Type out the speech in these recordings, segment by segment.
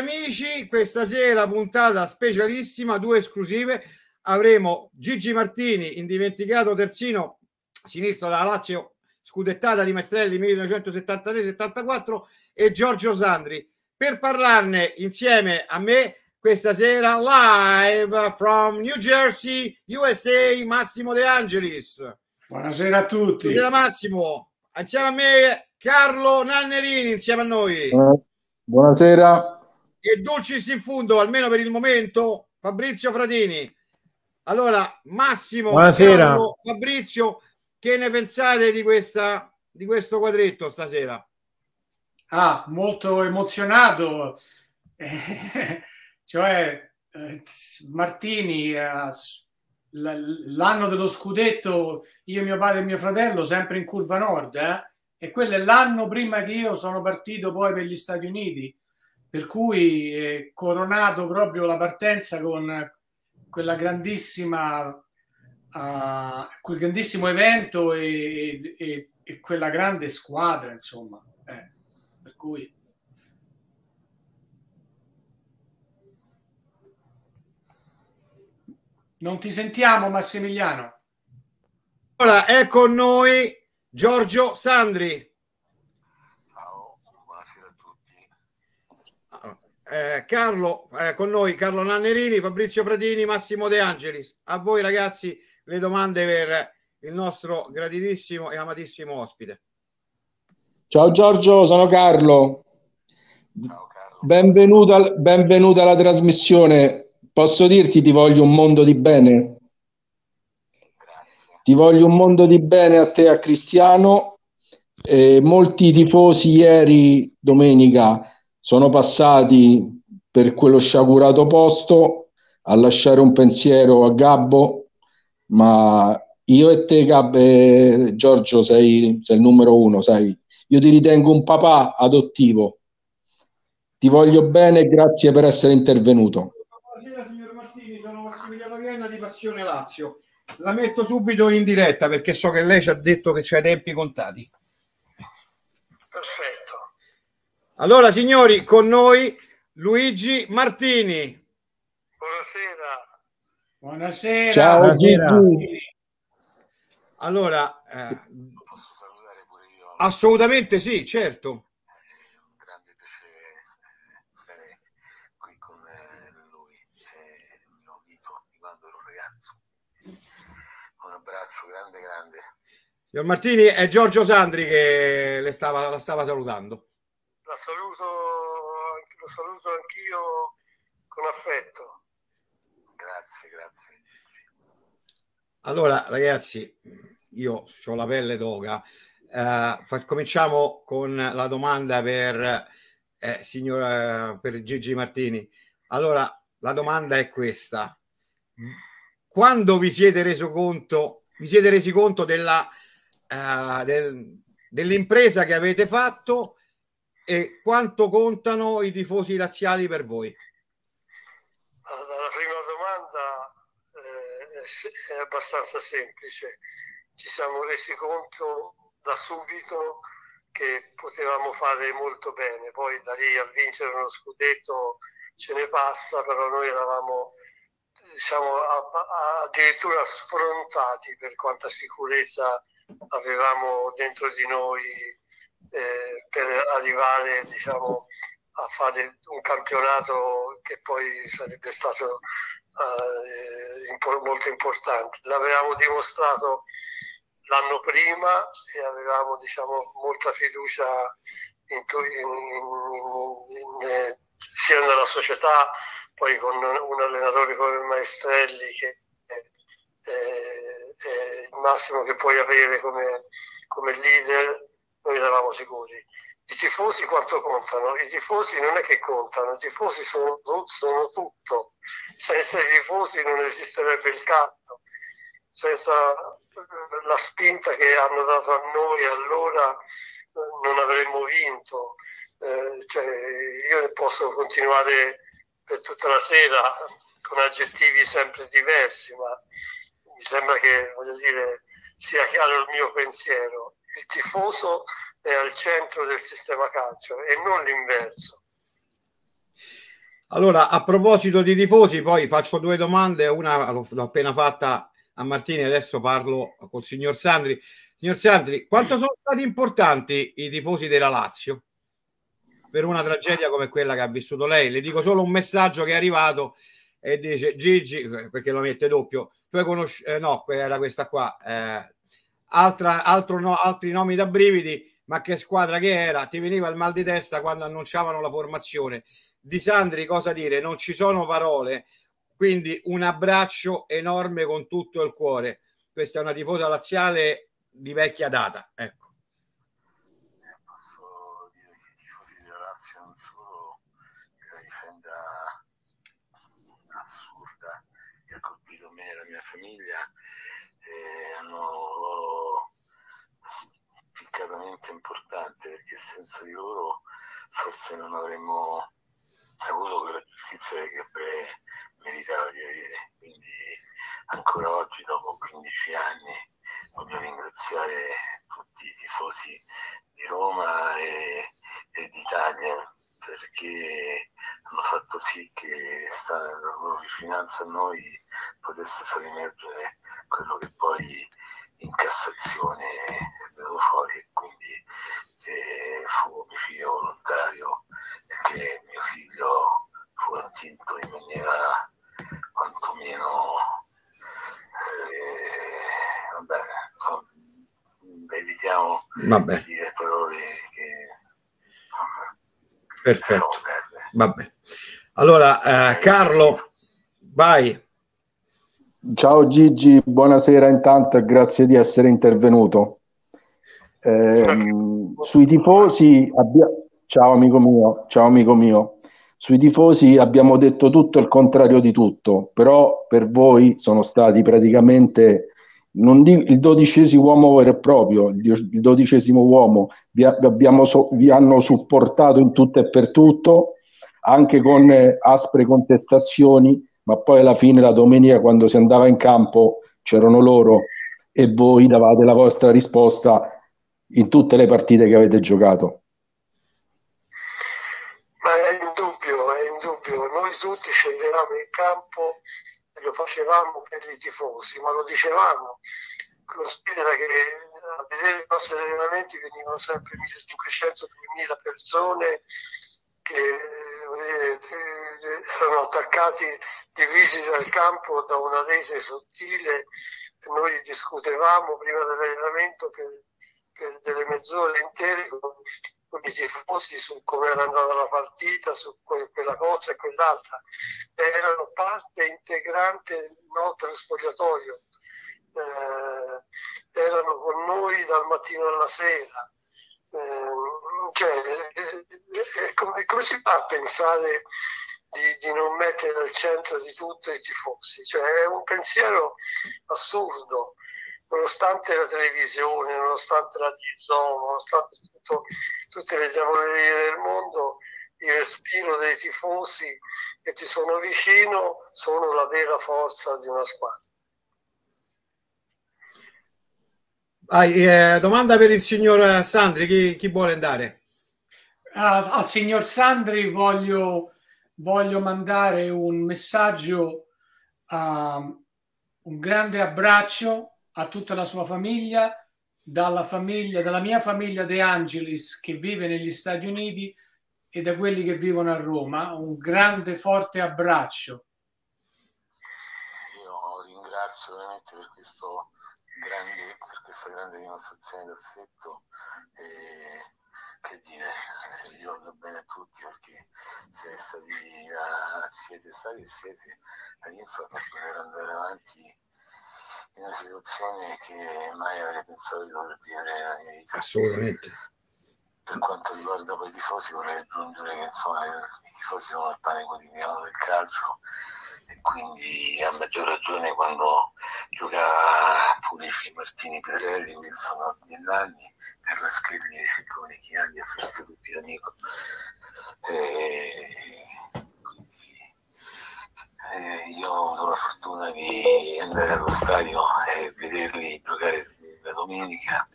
Amici, questa sera puntata specialissima, due esclusive. Avremo Gigi Martini, indimenticato terzino sinistro della Lazio, scudettata di Maestrelli 1973-74 e Giorgio Sandri per parlarne insieme a me questa sera live from New Jersey, USA, Massimo De Angelis. Buonasera a tutti. Buonasera Massimo, insieme a me Carlo Nannerini, insieme a noi. Buonasera. E Dulcis in fondo, almeno per il momento, Fabrizio Fratini. Allora, Massimo, Buonasera. Carlo, Fabrizio, che ne pensate di, questa, di questo quadretto stasera? Ah, molto emozionato. Cioè, eh, Martini, eh, l'anno dello scudetto, io, mio padre e mio fratello, sempre in curva nord, eh? e quello è l'anno prima che io sono partito poi per gli Stati Uniti, per cui è coronato proprio la partenza con quella grandissima, uh, quel grandissimo evento e, e, e, quella grande squadra, insomma. Eh, per cui... Non ti sentiamo, Massimiliano. Ora è con noi Giorgio Sandri. Ciao, buonasera a tutti. Eh, Carlo, eh, con noi Carlo Nannerini, Fabrizio Fratini, Massimo De Angelis. A voi ragazzi le domande per il nostro graditissimo e amatissimo ospite. Ciao Giorgio, sono Carlo. Ciao Carlo. Benvenuta, benvenuta alla trasmissione. Posso dirti ti voglio un mondo di bene? Grazie. Ti voglio un mondo di bene a te, a Cristiano. Eh, molti tifosi ieri, domenica, sono passati per quello sciagurato posto a lasciare un pensiero a Gabbo, ma io e te, Gab, eh, Giorgio, sei, sei il numero uno, sai. Io ti ritengo un papà adottivo. Ti voglio bene e grazie per essere intervenuto. Buonasera signor Martini, sono Massimiliano Vienna di Passione Lazio. La metto subito in diretta perché so che lei ci ha detto che c'è tempi contati. Perfetto. Allora, signori, con noi Luigi Martini. Buonasera. Buonasera. Ciao Buonasera. Gigi. Allora, eh, Posso salutare pure io? assolutamente sì, certo. È un grande piacere stare qui con lui, è il mio amico di quando ero ragazzo. Un abbraccio grande, grande. Signor Martini, è Giorgio Sandri che le stava, la stava salutando. La saluto, lo saluto anch'io con affetto. Grazie, grazie. Allora, ragazzi, io ho la pelle d'oga. Eh, fa- cominciamo con la domanda per, eh, signor, eh, per Gigi Martini. Allora, la domanda è questa. Quando vi siete reso conto, vi siete resi conto della, eh, del- dell'impresa che avete fatto e quanto contano i tifosi laziali per voi? Allora, la prima domanda eh, è abbastanza semplice. Ci siamo resi conto da subito che potevamo fare molto bene, poi da lì a vincere uno scudetto ce ne passa, però noi eravamo a- addirittura sfrontati per quanta sicurezza avevamo dentro di noi eh, per arrivare diciamo, a fare un campionato che poi sarebbe stato eh, impo- molto importante. L'avevamo dimostrato l'anno prima e avevamo diciamo, molta fiducia in in- in- in- sia nella società, poi con un allenatore come Maestrelli che è, è il massimo che puoi avere come, come leader, noi eravamo sicuri. I tifosi quanto contano? I tifosi non è che contano, i tifosi sono, sono tutto. Senza i tifosi non esisterebbe il calcio, senza eh, la spinta che hanno dato a noi allora eh, non avremmo vinto. Eh, cioè, io posso continuare per tutta la sera con aggettivi sempre diversi, ma mi sembra che voglio dire, sia chiaro il mio pensiero. Il tifoso è al centro del sistema calcio e non l'inverso. Allora, a proposito di tifosi, poi faccio due domande, una l'ho appena fatta a Martini, adesso parlo col signor Sandri. Signor Sandri, quanto sono stati importanti i tifosi della Lazio per una tragedia come quella che ha vissuto lei? Le dico solo un messaggio che è arrivato e dice Gigi, perché lo mette doppio, tu hai conosciuto, eh, no, era questa qua, eh, altra, no, altri nomi da brividi, ma che squadra che era? Ti veniva il mal di testa quando annunciavano la formazione. Di Sandri cosa dire? Non ci sono parole, quindi un abbraccio enorme con tutto il cuore. Questa è una tifosa laziale di vecchia data, ecco. Posso dire che i tifosi della Lazio non solo la vicenda assurda che ha colpito me e la mia famiglia eh, hanno spiccatamente importante perché senza di loro forse non avremmo avuto quella giustizia che avrei meritato di avere. Quindi ancora oggi, dopo 15 anni, voglio ringraziare tutti i tifosi di Roma e, e d'Italia perché hanno fatto sì che la loro vicinanza a noi potesse far emergere quello che poi in Cassazione venuto fuori e quindi che fu omicidio volontario e che mio figlio fu attinto in maniera quantomeno eh, va bene, insomma, evitiamo Vabbè. di dire parole che insomma, Perfetto. Vabbè. Allora, eh, Carlo, vai. Ciao Gigi, buonasera intanto e grazie di essere intervenuto. Eh, sui tifosi, abbia... ciao amico mio, ciao amico mio. Sui tifosi abbiamo detto tutto il contrario di tutto, però per voi sono stati praticamente dico, il dodicesimo uomo vero e proprio, il dodicesimo uomo, vi, abbiamo, vi hanno supportato in tutto e per tutto, anche con eh, aspre contestazioni, ma poi alla fine la domenica quando si andava in campo c'erano loro e voi davate la vostra risposta in tutte le partite che avete giocato. Ma è indubbio, è indubbio, noi tutti scendevamo in campo lo facevamo per i tifosi, ma lo dicevamo considera che a vedere i nostri allenamenti venivano sempre 1500-2000 persone che eh, erano attaccati, divisi dal campo da una rete sottile. Noi discutevamo prima dell'allenamento per delle mezz'ore intere con, con i tifosi su come era andata la partita, su quella cosa e quell'altra. Erano parte integrante del nostro spogliatoio. Eh, erano con noi dal mattino alla sera. Eh, cioè, eh, eh come, come, si fa a pensare di, di, non mettere al centro di tutto i tifosi? Cioè, è un pensiero assurdo nonostante la televisione, nonostante la DIZO, nonostante tutto, tutte le diavolerie del mondo, il respiro dei tifosi che ti sono vicino sono la vera forza di una squadra. Vai, eh, domanda per il signor Sandri, chi, chi vuole andare? Uh, al signor Sandri voglio, voglio mandare un messaggio, uh, un grande abbraccio a tutta la sua famiglia, dalla famiglia, dalla mia famiglia De Angelis che vive negli Stati Uniti e da quelli che vivono a Roma. Un grande, forte abbraccio. Io ringrazio veramente per, questo grande, per questa grande dimostrazione d'affetto. E che dire, io voglio bene a tutti perché siete stati, uh, siete stati e siete la linfa per poter andare avanti una situazione che mai avrei pensato di dover vivere nella mia vita. Assolutamente. Per quanto riguarda poi i tifosi, vorrei aggiungere che insomma, i tifosi sono il pane quotidiano del calcio e quindi a maggior ragione quando giocava Pulici, Martini, Pedrelli, Wilson, Abdellani, Carla Schelli, Ciccone, Chiaglia, Festo Lupi d'Amico. E eh, io ho avuto la fortuna di andare allo stadio e vederli giocare la domenica.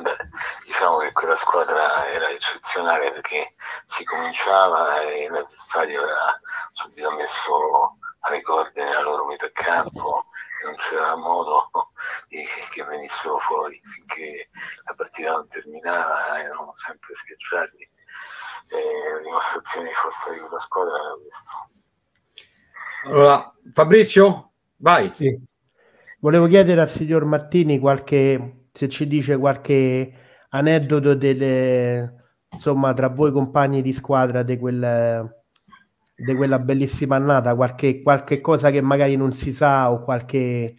Beh, diciamo che quella squadra era eccezionale perché si cominciava e l'avversario era subito messo alle corde nella loro metà campo e non c'era modo di, che venissero fuori finché la partita non terminava erano sempre schiacciati e la dimostrazione di forza di quella squadra era questo allora Fabrizio vai sì. volevo chiedere al signor Martini qualche se ci dice qualche aneddoto delle insomma tra voi compagni di squadra di quel di quella bellissima annata, qualche, qualche cosa che magari non si sa o qualche...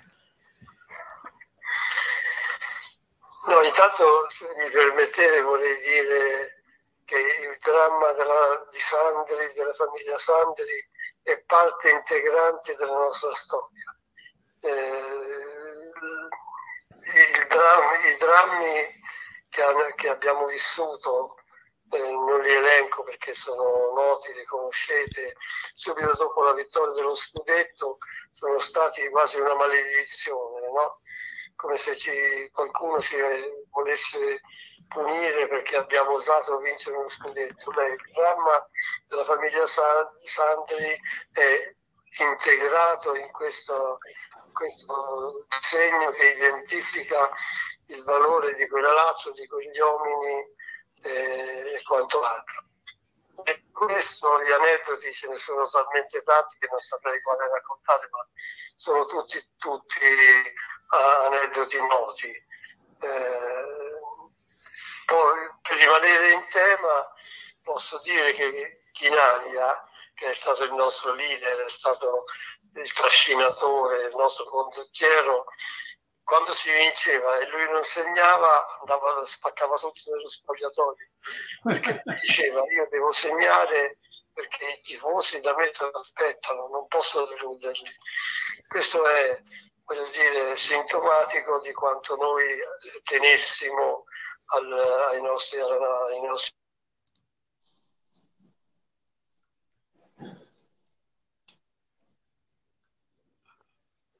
No, intanto se mi permettete vorrei dire che il dramma della, di Sandri, della famiglia Sandri, è parte integrante della nostra storia. Eh, drammi, I drammi che, che abbiamo vissuto eh, non li elenco perché sono noti, li conoscete, subito dopo la vittoria dello scudetto sono stati quasi una maledizione, no? come se ci, qualcuno ci volesse punire perché abbiamo osato vincere uno scudetto. Beh, il dramma della famiglia Sandri è integrato in questo, questo disegno che identifica il valore di quella Lazio, di quegli uomini eh, e quanto altro. E questo gli aneddoti ce ne sono talmente tanti che non saprei quale raccontare, ma sono tutti, tutti uh, aneddoti noti. Eh, poi per rimanere in tema posso dire che Chinaglia, che è stato il nostro leader, è stato il trascinatore, il nostro condottiero, quando si vinceva e lui non segnava, andava, spaccava tutto nello spogliatoio perché diceva io devo segnare perché i tifosi da me lo aspettano, non posso deluderli. Questo è, voglio dire, sintomatico di quanto noi tenessimo al, ai, nostri, ai nostri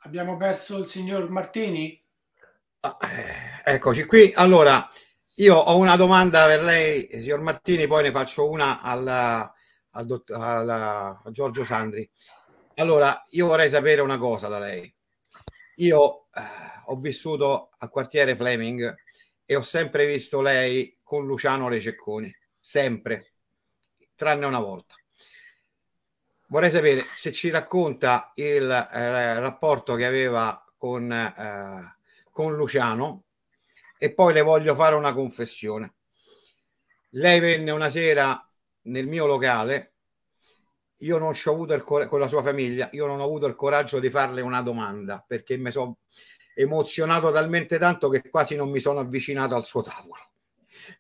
Abbiamo perso il signor Martini? Ah, eh, eccoci qui. Allora, io ho una domanda per lei, signor Martini, poi ne faccio una alla, al dott- alla, a Giorgio Sandri. Allora, io vorrei sapere una cosa da lei. Io eh, ho vissuto al quartiere Fleming e ho sempre visto lei con Luciano Rececconi, sempre, tranne una volta. Vorrei sapere se ci racconta il eh, rapporto che aveva con... Eh, con Luciano e poi le voglio fare una confessione. Lei venne una sera nel mio locale, io non ci ho avuto il cor- con la sua famiglia, io non ho avuto il coraggio di farle una domanda perché mi sono emozionato talmente tanto che quasi non mi sono avvicinato al suo tavolo.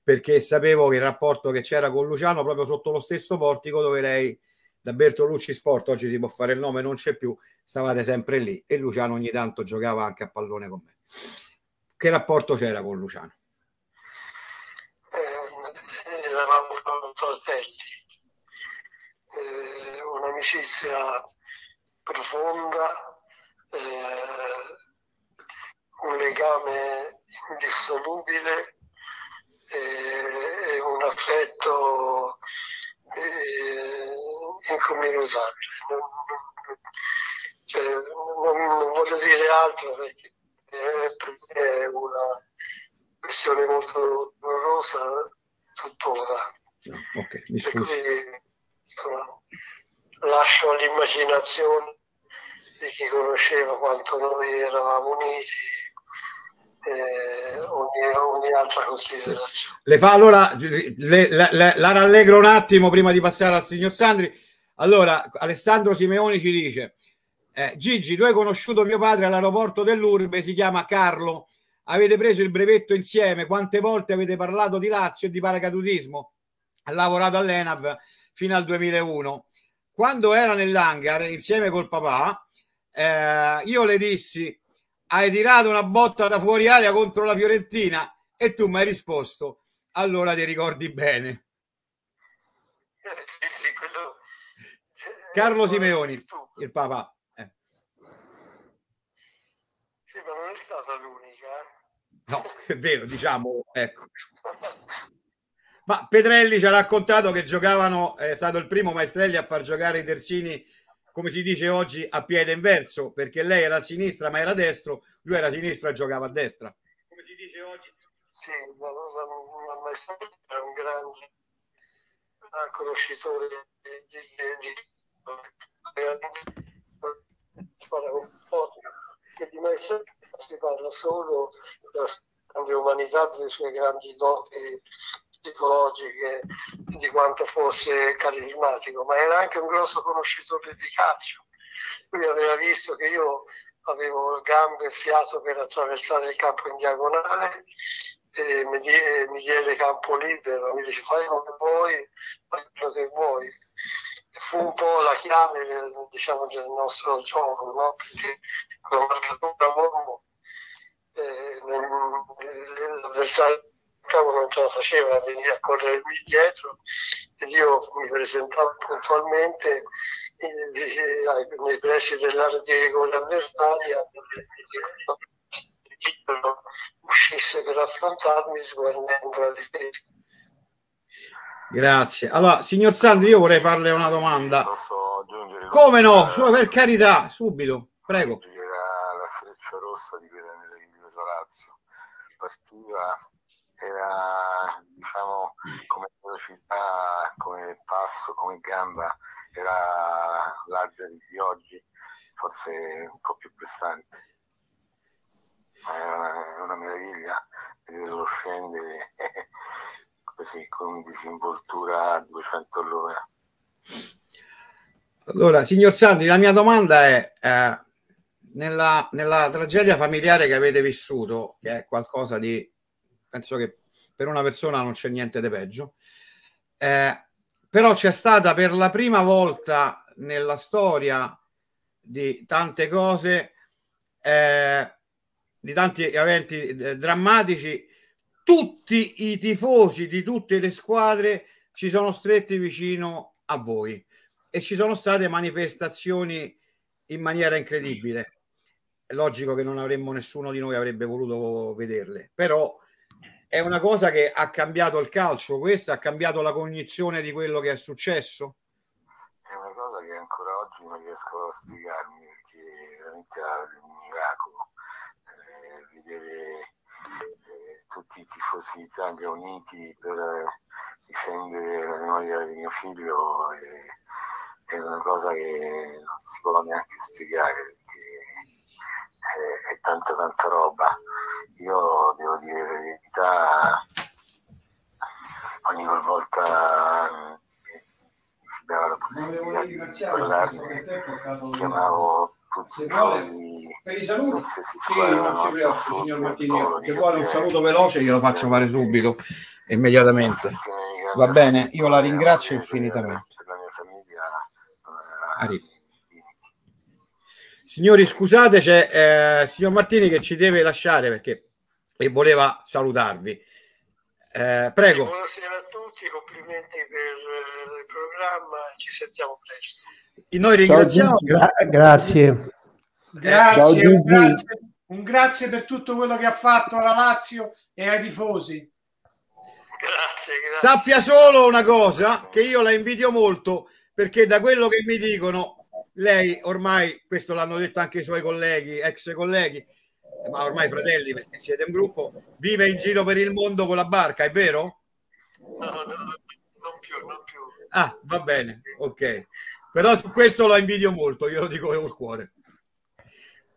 Perché sapevo che il rapporto che c'era con Luciano proprio sotto lo stesso portico dove lei da Bertolucci Sport oggi si può fare il nome non c'è più stavate sempre lì. E Luciano ogni tanto giocava anche a pallone con me. Che rapporto c'era con Luciano? Eh, eravamo fratelli, eh, un'amicizia profonda, eh, un legame indissolubile e un affetto eh. Non, non, cioè, non, non voglio dire altro perché è una questione molto dolorosa tuttora. No, ok, mi scusi. Quindi, insomma, lascio all'immaginazione di chi conosceva quanto noi eravamo uniti eh, ogni, ogni, altra considerazione. Sì. Le fa allora, le, le, le, la rallegro un attimo prima di passare al signor Sandri. Allora, Alessandro Simeoni ci dice eh, Gigi, tu hai conosciuto mio padre all'aeroporto dell'Urbe, si chiama Carlo. Avete preso il brevetto insieme? Quante volte avete parlato di Lazio e di paracadutismo? Ha lavorato all'ENAV fino al 2001. Quando era nell'hangar insieme col papà, eh, io le dissi: Hai tirato una botta da fuori aria contro la Fiorentina? E tu mi hai risposto: Allora ti ricordi bene. Eh, sì, sì, quello... Carlo Simeoni, il papà. Sì, ma non è stata l'unica. No, è vero, diciamo, ecco. Ma Pedrelli ci ha raccontato che giocavano, è stato il primo Maestrelli a far giocare i terzini, come si dice oggi, a piede inverso, perché lei era a sinistra ma era a destro, lui era a sinistra e giocava a destra. Come si dice oggi? Sì, ma, ma, ma Maestrelli era un grande conoscitore di, di, di, che di Maestrelli si parla solo della grande umanità, delle sue grandi doti psicologiche di quanto fosse carismatico, ma era anche un grosso conoscitore di calcio. Lui aveva visto che io avevo gambe e fiato per attraversare il campo in diagonale e mi, die, mi diede campo libero, mi dice fai come vuoi, fai quello che vuoi. E fu un po' la chiave del, diciamo, del nostro gioco, no? perché con la marcatura uomo eh, l'avversario cavo non ce la faceva a venire a corrermi dietro ed io mi presentavo puntualmente eh, nei pressi dell'area di rigore avversaria uscisse per affrontarmi sguarnendo la difesa. Grazie. Allora, signor Sandri, io vorrei farle una domanda. Posso aggiungere? Come no? Su, per carità, subito, prego. Era la freccia rossa di quella meravigliosa Lazio. Partiva era diciamo come velocità, come passo, come gamba, era Lazzari di oggi, forse un po' più prestante. Ma era una, una meraviglia vederlo scendere così con disinvoltura a 200 all'ora. Allora, signor Sandri, la mia domanda è, eh, nella, nella tragedia familiare che avete vissuto, che è qualcosa di penso che per una persona non c'è niente di peggio. Eh, però c'è stata per la prima volta nella storia di tante cose, eh, di tanti eventi eh, drammatici, tutti i tifosi di tutte le squadre si sono stretti vicino a voi e ci sono state manifestazioni in maniera incredibile. È logico che non avremmo nessuno di noi avrebbe voluto vederle, però è una cosa che ha cambiato il calcio, questa ha cambiato la cognizione di quello che è successo? È una cosa che ancora oggi non riesco a spiegarmi perché è veramente un miracolo eh, vedere eh, tutti i tifosi d'Italia uniti per eh, difendere la memoria di mio figlio e, è una cosa che non si può neanche spiegare perché è, è tanta tanta roba. Io devo dire la verità, ogni volta che si dava la possibilità di parlarne, chiamavo tutti i giorni per i saluti? sì, non si preoccupi signor Martini che vuole un saluto veloce glielo faccio fare subito immediatamente. va bene? io la ringrazio infinitamente. per la mia famiglia Arrivo. Signori, scusate, c'è eh, signor Martini che ci deve lasciare perché e voleva salutarvi. Eh, prego. Buonasera a tutti, complimenti per eh, il programma, ci sentiamo presto. Noi ringraziamo. Gra- grazie. Grazie, un grazie, un grazie per tutto quello che ha fatto alla Lazio e ai tifosi. Grazie, grazie. Sappia solo una cosa, che io la invidio molto perché da quello che mi dicono lei ormai, questo l'hanno detto anche i suoi colleghi, ex colleghi, ma ormai fratelli perché siete un gruppo, vive in giro per il mondo con la barca, è vero? No, no, non più, non più. Ah, va bene, ok. Però su questo lo invidio molto, io lo dico col cuore.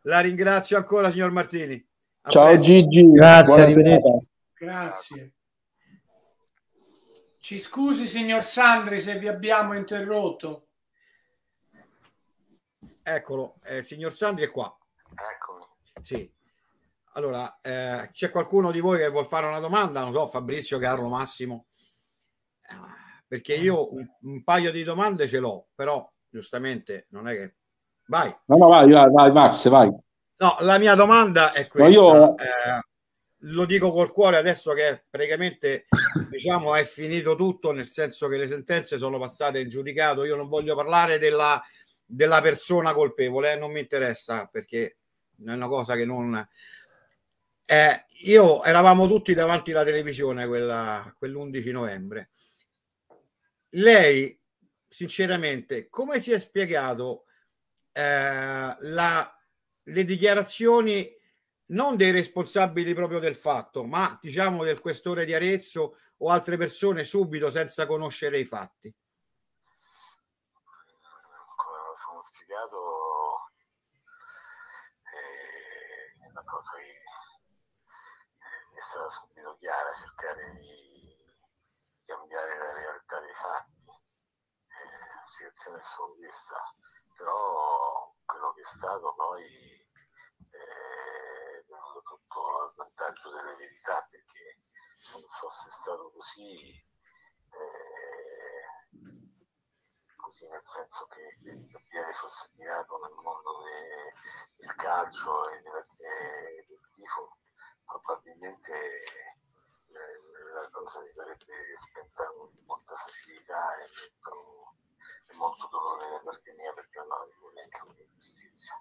La ringrazio ancora, signor Martini. A Ciao presto. Gigi, grazie. Grazie. Ci scusi, signor Sandri, se vi abbiamo interrotto. Eccolo, eh, signor Sandri è qua. Eccomi. Sì. Allora, eh, c'è qualcuno di voi che vuol fare una domanda? Non so, Fabrizio, Carlo, Massimo. Eh, perché io un, un, paio di domande ce l'ho, però giustamente non è che... Vai. No, no, vai, vai, vai Max, vai. No, la mia domanda è questa. Io... Eh, lo dico col cuore adesso che praticamente diciamo è finito tutto, nel senso che le sentenze sono passate in giudicato. Io non voglio parlare della, della persona colpevole, eh, non mi interessa perché è una cosa che non Eh, io eravamo tutti davanti alla televisione quella, quell'11 novembre. Lei, sinceramente, come si è spiegato eh, la, le dichiarazioni non dei responsabili proprio del fatto, ma diciamo del questore di Arezzo o altre persone subito senza conoscere i fatti? Come spiegato, è una cosa che è stata subito chiara, cercare di cambiare la realtà dei fatti. Eh, la situazione è solo questa, però quello che è stato poi è venuto tutto a vantaggio delle verità, perché se non fosse stato così, eh, così nel senso che Gabriele fosse tirato nel mondo de, del calcio e del, del tifo, probabilmente eh, la cosa si sarebbe spenta con molta facilità e molto, e molto dolore da parte mia perché non avevo neanche un'ingiustizia.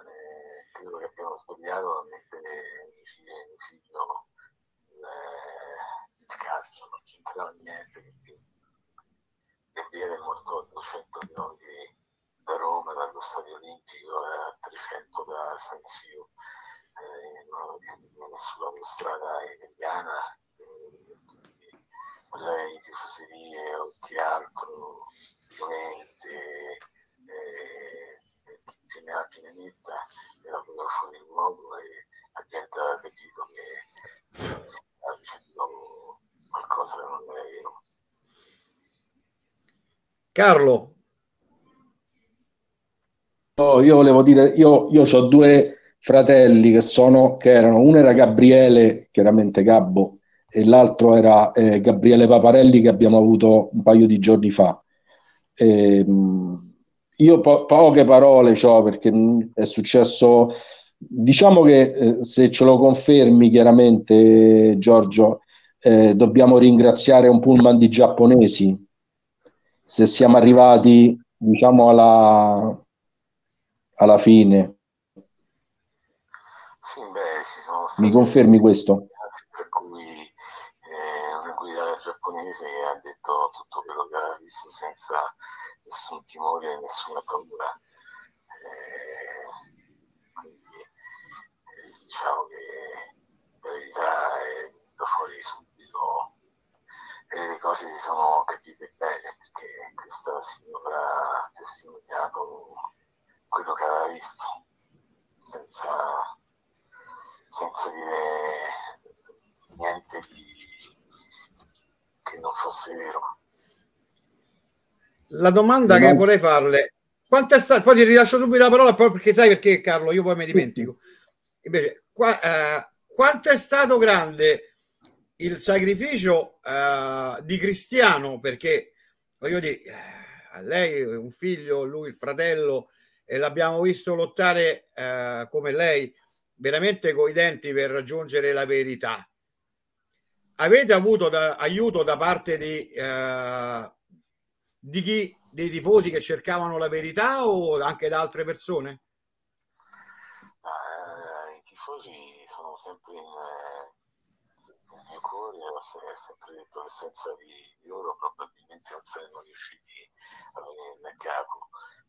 Eh, credo che abbiamo sbagliato a mettere mio figlio il calcio, non c'entrava niente perché Gabriele è morto a 200 km da Roma, dallo stadio olimpico, a 300 da San Siro, eh, sulla strada italiana, lei tifoserie o che altro, violente, eh, che ne ha più ne metta, era venuto fuori il luogo e la gente ha capito che stava dicendo qualcosa che non è vero. Carlo. No, io volevo dire, io, io ho due fratelli che sono, che erano, uno era Gabriele, chiaramente Gabbo, e l'altro era eh, Gabriele Paparelli che abbiamo avuto un paio di giorni fa. E, ehm, io po- poche parole ho perché è successo, diciamo che eh, se ce lo confermi chiaramente Giorgio, eh, dobbiamo ringraziare un pullman di giapponesi se siamo arrivati diciamo alla, alla fine. Sì, beh, ci sono Mi confermi questo? Per cui eh, una guida giapponese ha detto tutto quello che aveva visto senza nessun timore nessuna paura. Eh, quindi eh, diciamo che la verità è venuta fuori subito e le cose si sono capite bene perché questa signora ha testimoniato quello che aveva visto senza, senza dire niente di, che non fosse vero. La domanda no. che vorrei farle, quanto è stato, poi ti rilascio subito la parola perché sai perché Carlo, io poi mi dimentico. Invece, qua, eh, quanto è stato grande il sacrificio eh, di Cristiano perché voglio dire eh, lei un figlio lui il fratello e l'abbiamo visto lottare eh, come lei veramente coi denti per raggiungere la verità avete avuto da, aiuto da parte di, eh, di chi dei tifosi che cercavano la verità o anche da altre persone? Uh, I tifosi sono sempre in, nel mio detto che senza di loro probabilmente non saremmo riusciti a venire a capo,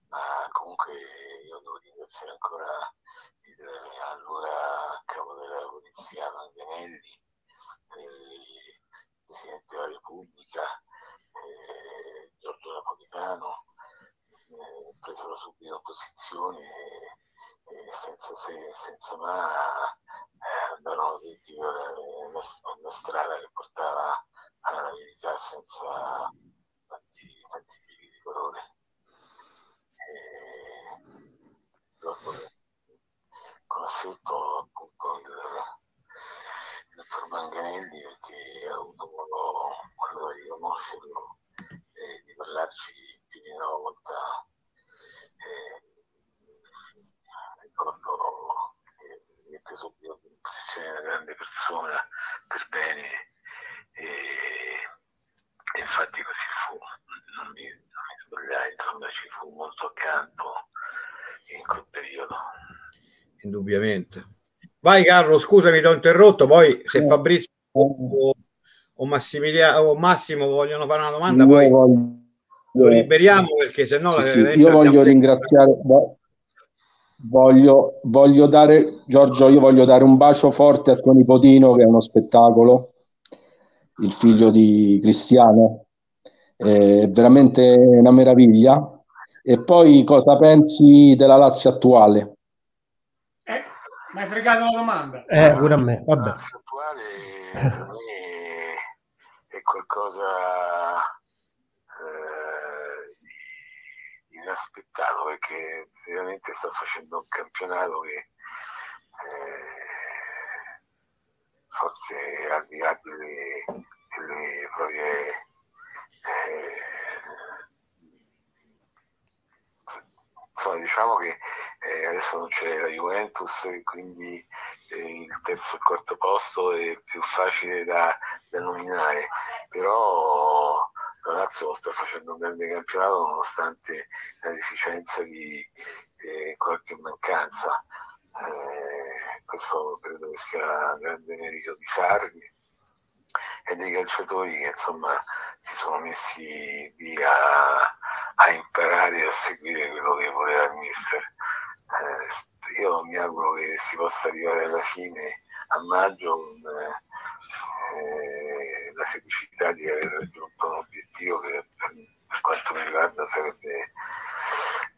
ma comunque io devo ringraziare ancora il, allora capo della polizia Manganelli, il Presidente della Repubblica, eh, Giorgio Napolitano, eh, presero subito posizione e, e senza se senza ma eh, andarono dritti per una strada che portava alla verità senza tanti, tanti fili di colore. E, dopo con affetto appunto il, il dottor Manganelli perché ha avuto modo quello di conoscerlo e di parlarci più di una volta. E, ricordo che mi mette subito in posizione di una grande persona per bene e, e infatti così fu, non mi, non mi sbagliai, insomma ci fu molto accanto in quel periodo. Indubbiamente. Vai Carlo, scusami, ti ho interrotto, poi se Fabrizio o, o, Massimiliano o Massimo vogliono fare una domanda, poi voglio, lo liberiamo perché se no... Sì, sì, io voglio ringraziare... Voglio, voglio dare, Giorgio, io voglio dare un bacio forte a tuo nipotino che è uno spettacolo, il figlio di Cristiano, è veramente una meraviglia. E poi cosa pensi della Lazio attuale? Eh, mi hai fregato la domanda. Eh, pure a me, vabbè. La attuale per me è qualcosa inaspettato perché veramente sta facendo un campionato che eh, forse al di là delle, delle proprie eh, insomma diciamo che eh, adesso non c'è la Juventus quindi eh, il terzo e il quarto posto è più facile da, da nominare però la Lazio sta facendo un grande campionato nonostante la deficienza di eh, qualche mancanza. Eh, questo credo che sia un grande merito di Sarri e dei calciatori che insomma si sono messi lì a, a imparare e a seguire quello che voleva il mister. Eh, io mi auguro che si possa arrivare alla fine a maggio con eh, la felicità di aver raggiunto un obiettivo che per, per quanto mi riguarda sarebbe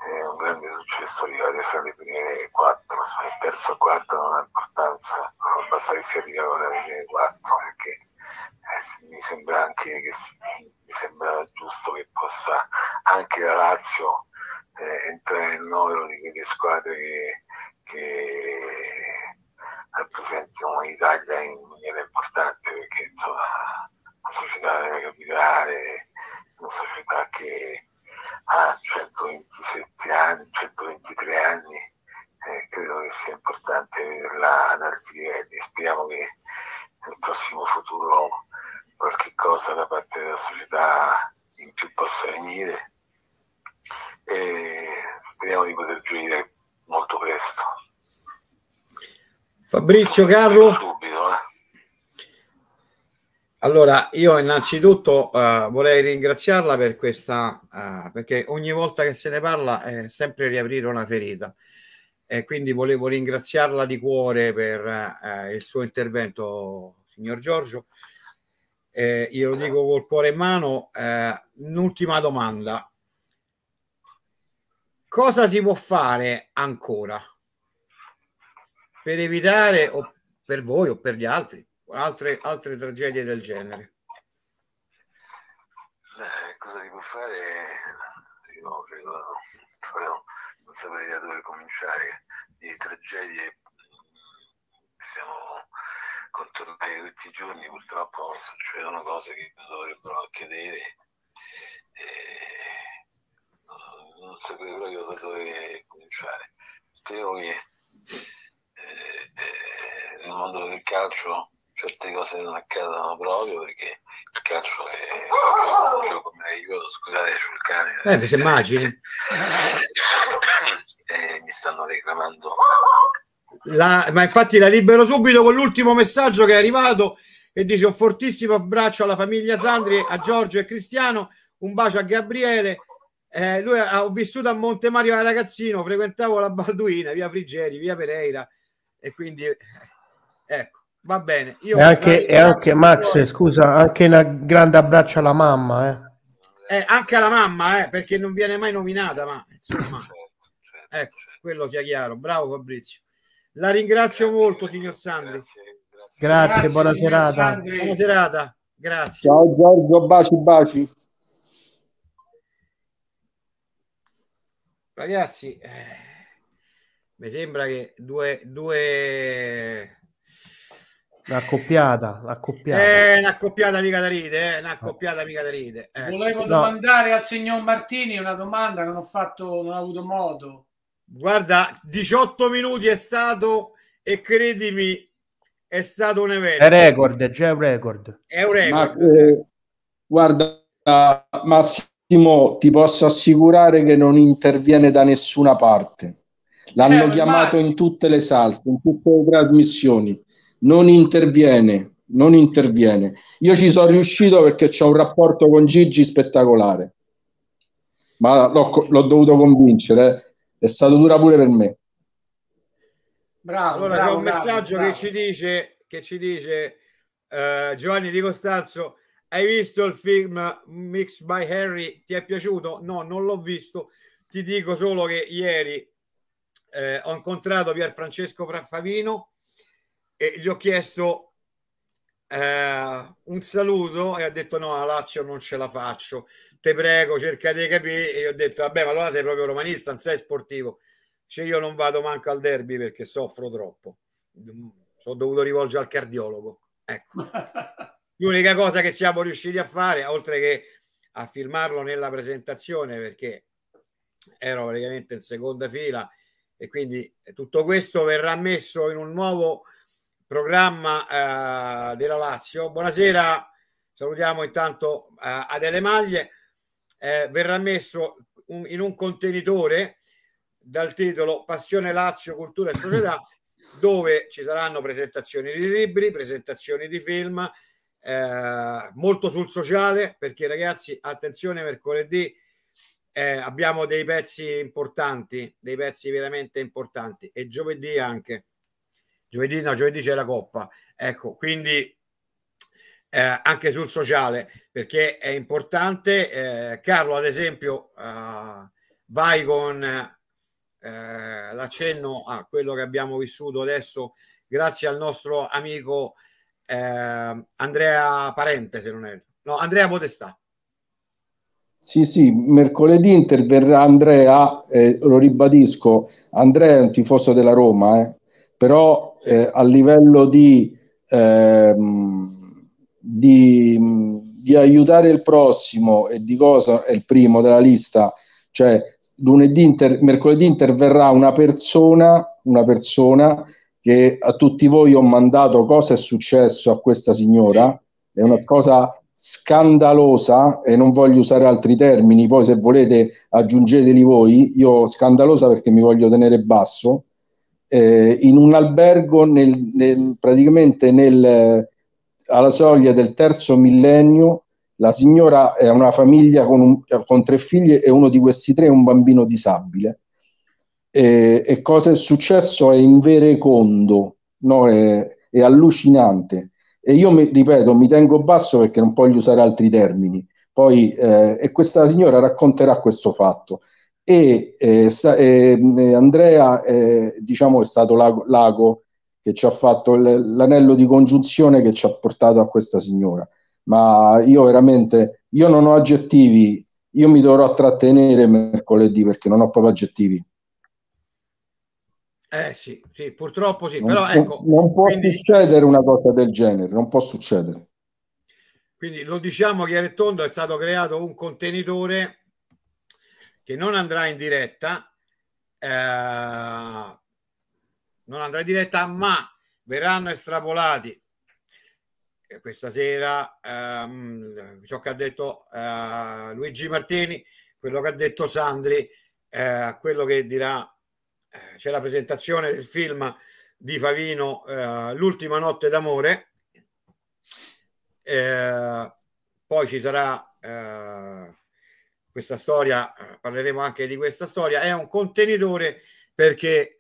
eh, un grande successo arrivare fra le prime quattro, il terzo o quarto non ha importanza, basta che si arrivi ora alle prime quattro perché eh, mi sembra anche che mi sembra giusto che possa anche la Lazio eh, entrare nel novero di quelle squadre che, che rappresentano l'Italia in maniera importante perché insomma la società della capitale è una società che ha 127 anni, 123 anni, eh, credo che sia importante vederla ad alti livelli. Speriamo che nel prossimo futuro qualche cosa da parte della società in più possa venire e speriamo di poter gioire molto presto. Fabrizio Carlo. Allora, io innanzitutto uh, vorrei ringraziarla per questa, uh, perché ogni volta che se ne parla è sempre riaprire una ferita. E quindi volevo ringraziarla di cuore per uh, il suo intervento, signor Giorgio. Eh, io lo dico col cuore in mano. un'ultima domanda. Cosa si può fare ancora? Per evitare o per voi o per gli altri altre, altre tragedie del genere? Beh, cosa può fare? Io credo, no, non saprei da dove cominciare. Di tragedie siamo contornati tutti i giorni, purtroppo succedono cose che dovrebbero accadere. E non saprei proprio da dove cominciare. Spero che eh, nel mondo del calcio certe cose non accadano proprio perché il calcio è un gioco, meraviglioso. Scusate, sul cane. Eh, mi si immagini. eh, mi stanno reclamando. La, ma infatti la libero subito con l'ultimo messaggio che è arrivato e dice un fortissimo abbraccio alla famiglia Sandri, a Giorgio e Cristiano, un bacio a Gabriele. Eh, lui ha, vissuto a Monte Mario da ragazzino, frequentavo la Balduina, via Frigeri, via Pereira e quindi ecco va bene. Io e anche, e anche Max scusa anche un grande abbraccio alla mamma eh. Eh, anche alla mamma eh, perché non viene mai nominata ma insomma certo, certo, ecco certo. quello sia chiaro. Bravo Fabrizio. La ringrazio grazie, molto signor Sandri. grazie, grazie, grazie buona serata. Buona serata grazie. Ciao Giorgio baci baci. Ragazzi eh mi sembra che due, due... L'accoppiata, l'accoppiata. Eh, un'accoppiata mica da ride, eh, un'accoppiata mica da ride. Eh. Volevo no. domandare al signor Martini una domanda, non ho fatto, non ho avuto modo. Guarda, 18 minuti è stato e credimi, è stato un evento. È record, è già un record. È un record. Ma, eh, guarda, Massimo, ti posso assicurare che non interviene da nessuna parte L'hanno eh, chiamato in tutte le salse, in tutte le trasmissioni. Non interviene, non interviene. Io ci sono riuscito perché ho un rapporto con Gigi spettacolare. Ma l'ho, l'ho dovuto convincere, eh. è stato dura pure per me. Bravo, allora bravo, c'è un messaggio bravo. che ci dice, che ci dice uh, Giovanni Di Costanzo hai visto il film Mix by Harry? Ti è piaciuto? No, non l'ho visto. Ti dico solo che ieri eh, ho incontrato Pier Francesco Praffavino e gli ho chiesto eh, un saluto e ha detto no, a Lazio non ce la faccio. Te prego, cerca di capire. E io ho detto vabbè, ma allora sei proprio romanista, non sei sportivo. Cioè io non vado manco al derby perché soffro troppo. Sono dovuto rivolgere al cardiologo. Ecco. L'unica cosa che siamo riusciti a fare, oltre che a firmarlo nella presentazione, perché ero praticamente in seconda fila, e quindi tutto questo verrà messo in un nuovo programma eh, della Lazio. Buonasera, salutiamo intanto eh, Adele Maglie. Eh, verrà messo un, in un contenitore dal titolo Passione Lazio, Cultura e Società, dove ci saranno presentazioni di libri, presentazioni di film, eh, molto sul sociale perché ragazzi attenzione mercoledì eh, abbiamo dei pezzi importanti dei pezzi veramente importanti. E giovedì anche. Giovedì no giovedì c'è la coppa. Ecco quindi eh, anche sul sociale perché è importante. Eh, Carlo ad esempio eh, vai con eh, l'accenno a quello che abbiamo vissuto adesso grazie al nostro amico eh, Andrea Parente, se non è... No, Andrea Podestà. Sì, sì, mercoledì interverrà Andrea, eh, lo ribadisco, Andrea è un tifoso della Roma, eh, però eh, a livello di, ehm, di, di, aiutare il prossimo e di cosa è il primo della lista, cioè lunedì, inter, mercoledì interverrà una persona, una persona che a tutti voi ho mandato cosa è successo a questa signora, è una cosa scandalosa e non voglio usare altri termini, poi se volete aggiungeteli voi, io scandalosa perché mi voglio tenere basso, eh, in un albergo nel, nel, praticamente nel, alla soglia del terzo millennio, la signora è una famiglia con, un, con tre figlie e uno di questi tre è un bambino disabile e, e cosa è successo è inverecondo, no? è, è allucinante. E io mi, ripeto, mi tengo basso perché non voglio usare altri termini. Poi, eh, e questa signora racconterà questo fatto. E eh, sa, eh, Andrea, diciamo, è stato l'ago, l'ago che ci ha fatto l- l'anello di congiunzione che ci ha portato a questa signora. Ma io veramente, io non ho aggettivi, io mi dovrò trattenere mercoledì perché non ho proprio aggettivi. Eh sì, sì, purtroppo sì, non però può, ecco... Non può quindi, succedere una cosa del genere, non può succedere. Quindi lo diciamo chiaro e tondo, è stato creato un contenitore che non andrà in diretta, eh, non andrà in diretta, ma verranno estrapolati questa sera ehm, ciò che ha detto eh, Luigi Martini, quello che ha detto Sandri, eh, quello che dirà c'è la presentazione del film di Favino eh, L'ultima notte d'amore. Eh, poi ci sarà eh, questa storia eh, parleremo anche di questa storia. È un contenitore perché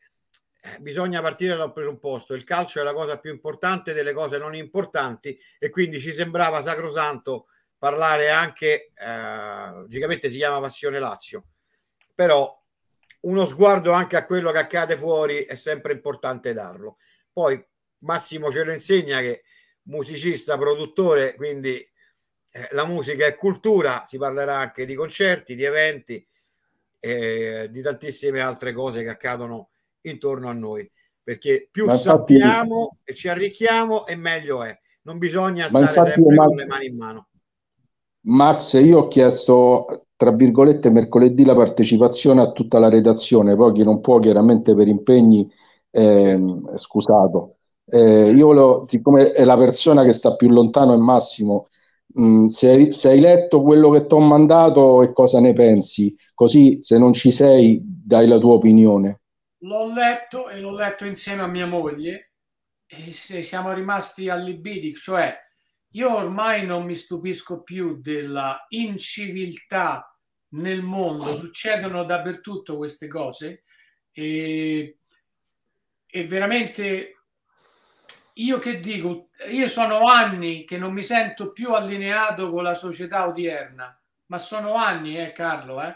eh, bisogna partire da un presupposto. Il calcio è la cosa più importante delle cose non importanti e quindi ci sembrava sacrosanto parlare anche logicamente si chiama Passione Lazio. Però uno sguardo anche a quello che accade fuori è sempre importante darlo. Poi Massimo ce lo insegna che musicista, produttore, quindi eh, la musica è cultura, si parlerà anche di concerti, di eventi, eh, di tantissime altre cose che accadono intorno a noi, perché più ma sappiamo e ci arricchiamo e meglio è. Non bisogna stare sempre ma... con le mani in mano. Max, io ho chiesto tra virgolette mercoledì la partecipazione a tutta la redazione, poi chi non può chiaramente per impegni eh, scusato. Eh, io volevo, siccome è la persona che sta più lontano è Massimo, mh, mm, se, se, hai, letto quello che ti ho mandato e cosa ne pensi, così se non ci sei dai la tua opinione. l'ho letto e l'ho letto insieme a mia moglie e siamo rimasti allibiti, cioè io ormai non mi stupisco più della inciviltà nel mondo, succedono dappertutto queste cose e, e veramente io che dico, io sono anni che non mi sento più allineato con la società odierna, ma sono anni, eh Carlo, eh?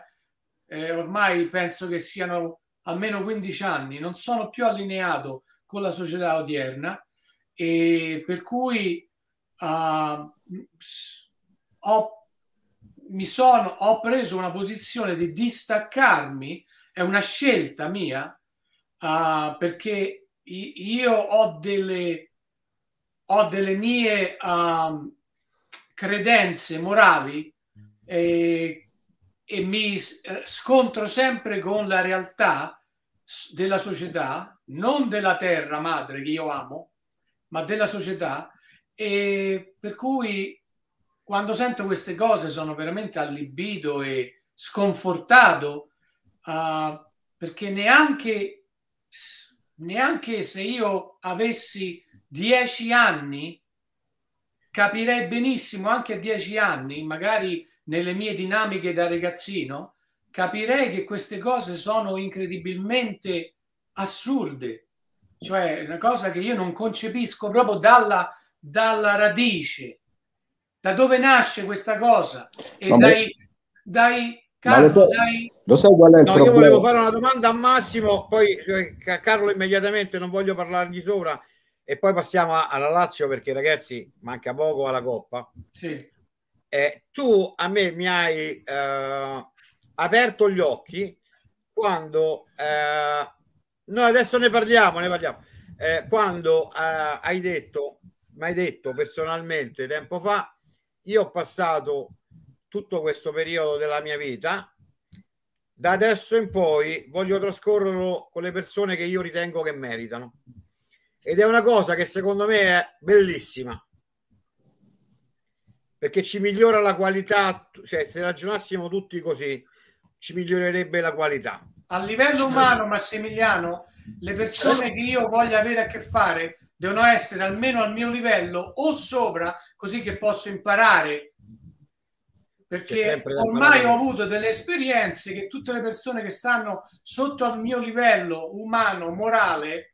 Eh, ormai penso che siano almeno 15 anni, non sono più allineato con la società odierna e per cui uh, ho, mi sono, ho preso una posizione di distaccarmi, è una scelta mia, uh, perché io ho delle, ho delle mie uh, credenze morali e, e mi eh, scontro sempre con la realtà della società, non della terra madre che io amo, ma della società. E per cui quando sento queste cose sono veramente allibito e sconfortato uh, perché neanche, neanche se io avessi dieci anni capirei benissimo anche a dieci anni, magari nelle mie dinamiche da ragazzino, capirei che queste cose sono incredibilmente assurde, cioè una cosa che io non concepisco proprio dalla, dalla radice, da dove nasce questa cosa e Ma dai, dai Carlo, lo, sai, dai... lo sai qual è il no, problema? Io volevo fare una domanda a Massimo, poi eh, Carlo immediatamente non voglio parlargli sopra e poi passiamo alla Lazio perché ragazzi manca poco alla Coppa. Sì. Eh, tu a me mi hai eh, aperto gli occhi quando eh, noi adesso ne parliamo, ne parliamo. Eh, quando eh, hai detto, mi hai detto personalmente tempo fa, io ho passato tutto questo periodo della mia vita. Da adesso in poi voglio trascorrerlo con le persone che io ritengo che meritano. Ed è una cosa che secondo me è bellissima perché ci migliora la qualità, cioè se ragionassimo tutti così, ci migliorerebbe la qualità. A livello umano, Massimiliano, le persone che io voglio avere a che fare devono essere almeno al mio livello o sopra, così che posso imparare. Perché ormai ho avuto delle esperienze che tutte le persone che stanno sotto al mio livello umano, morale,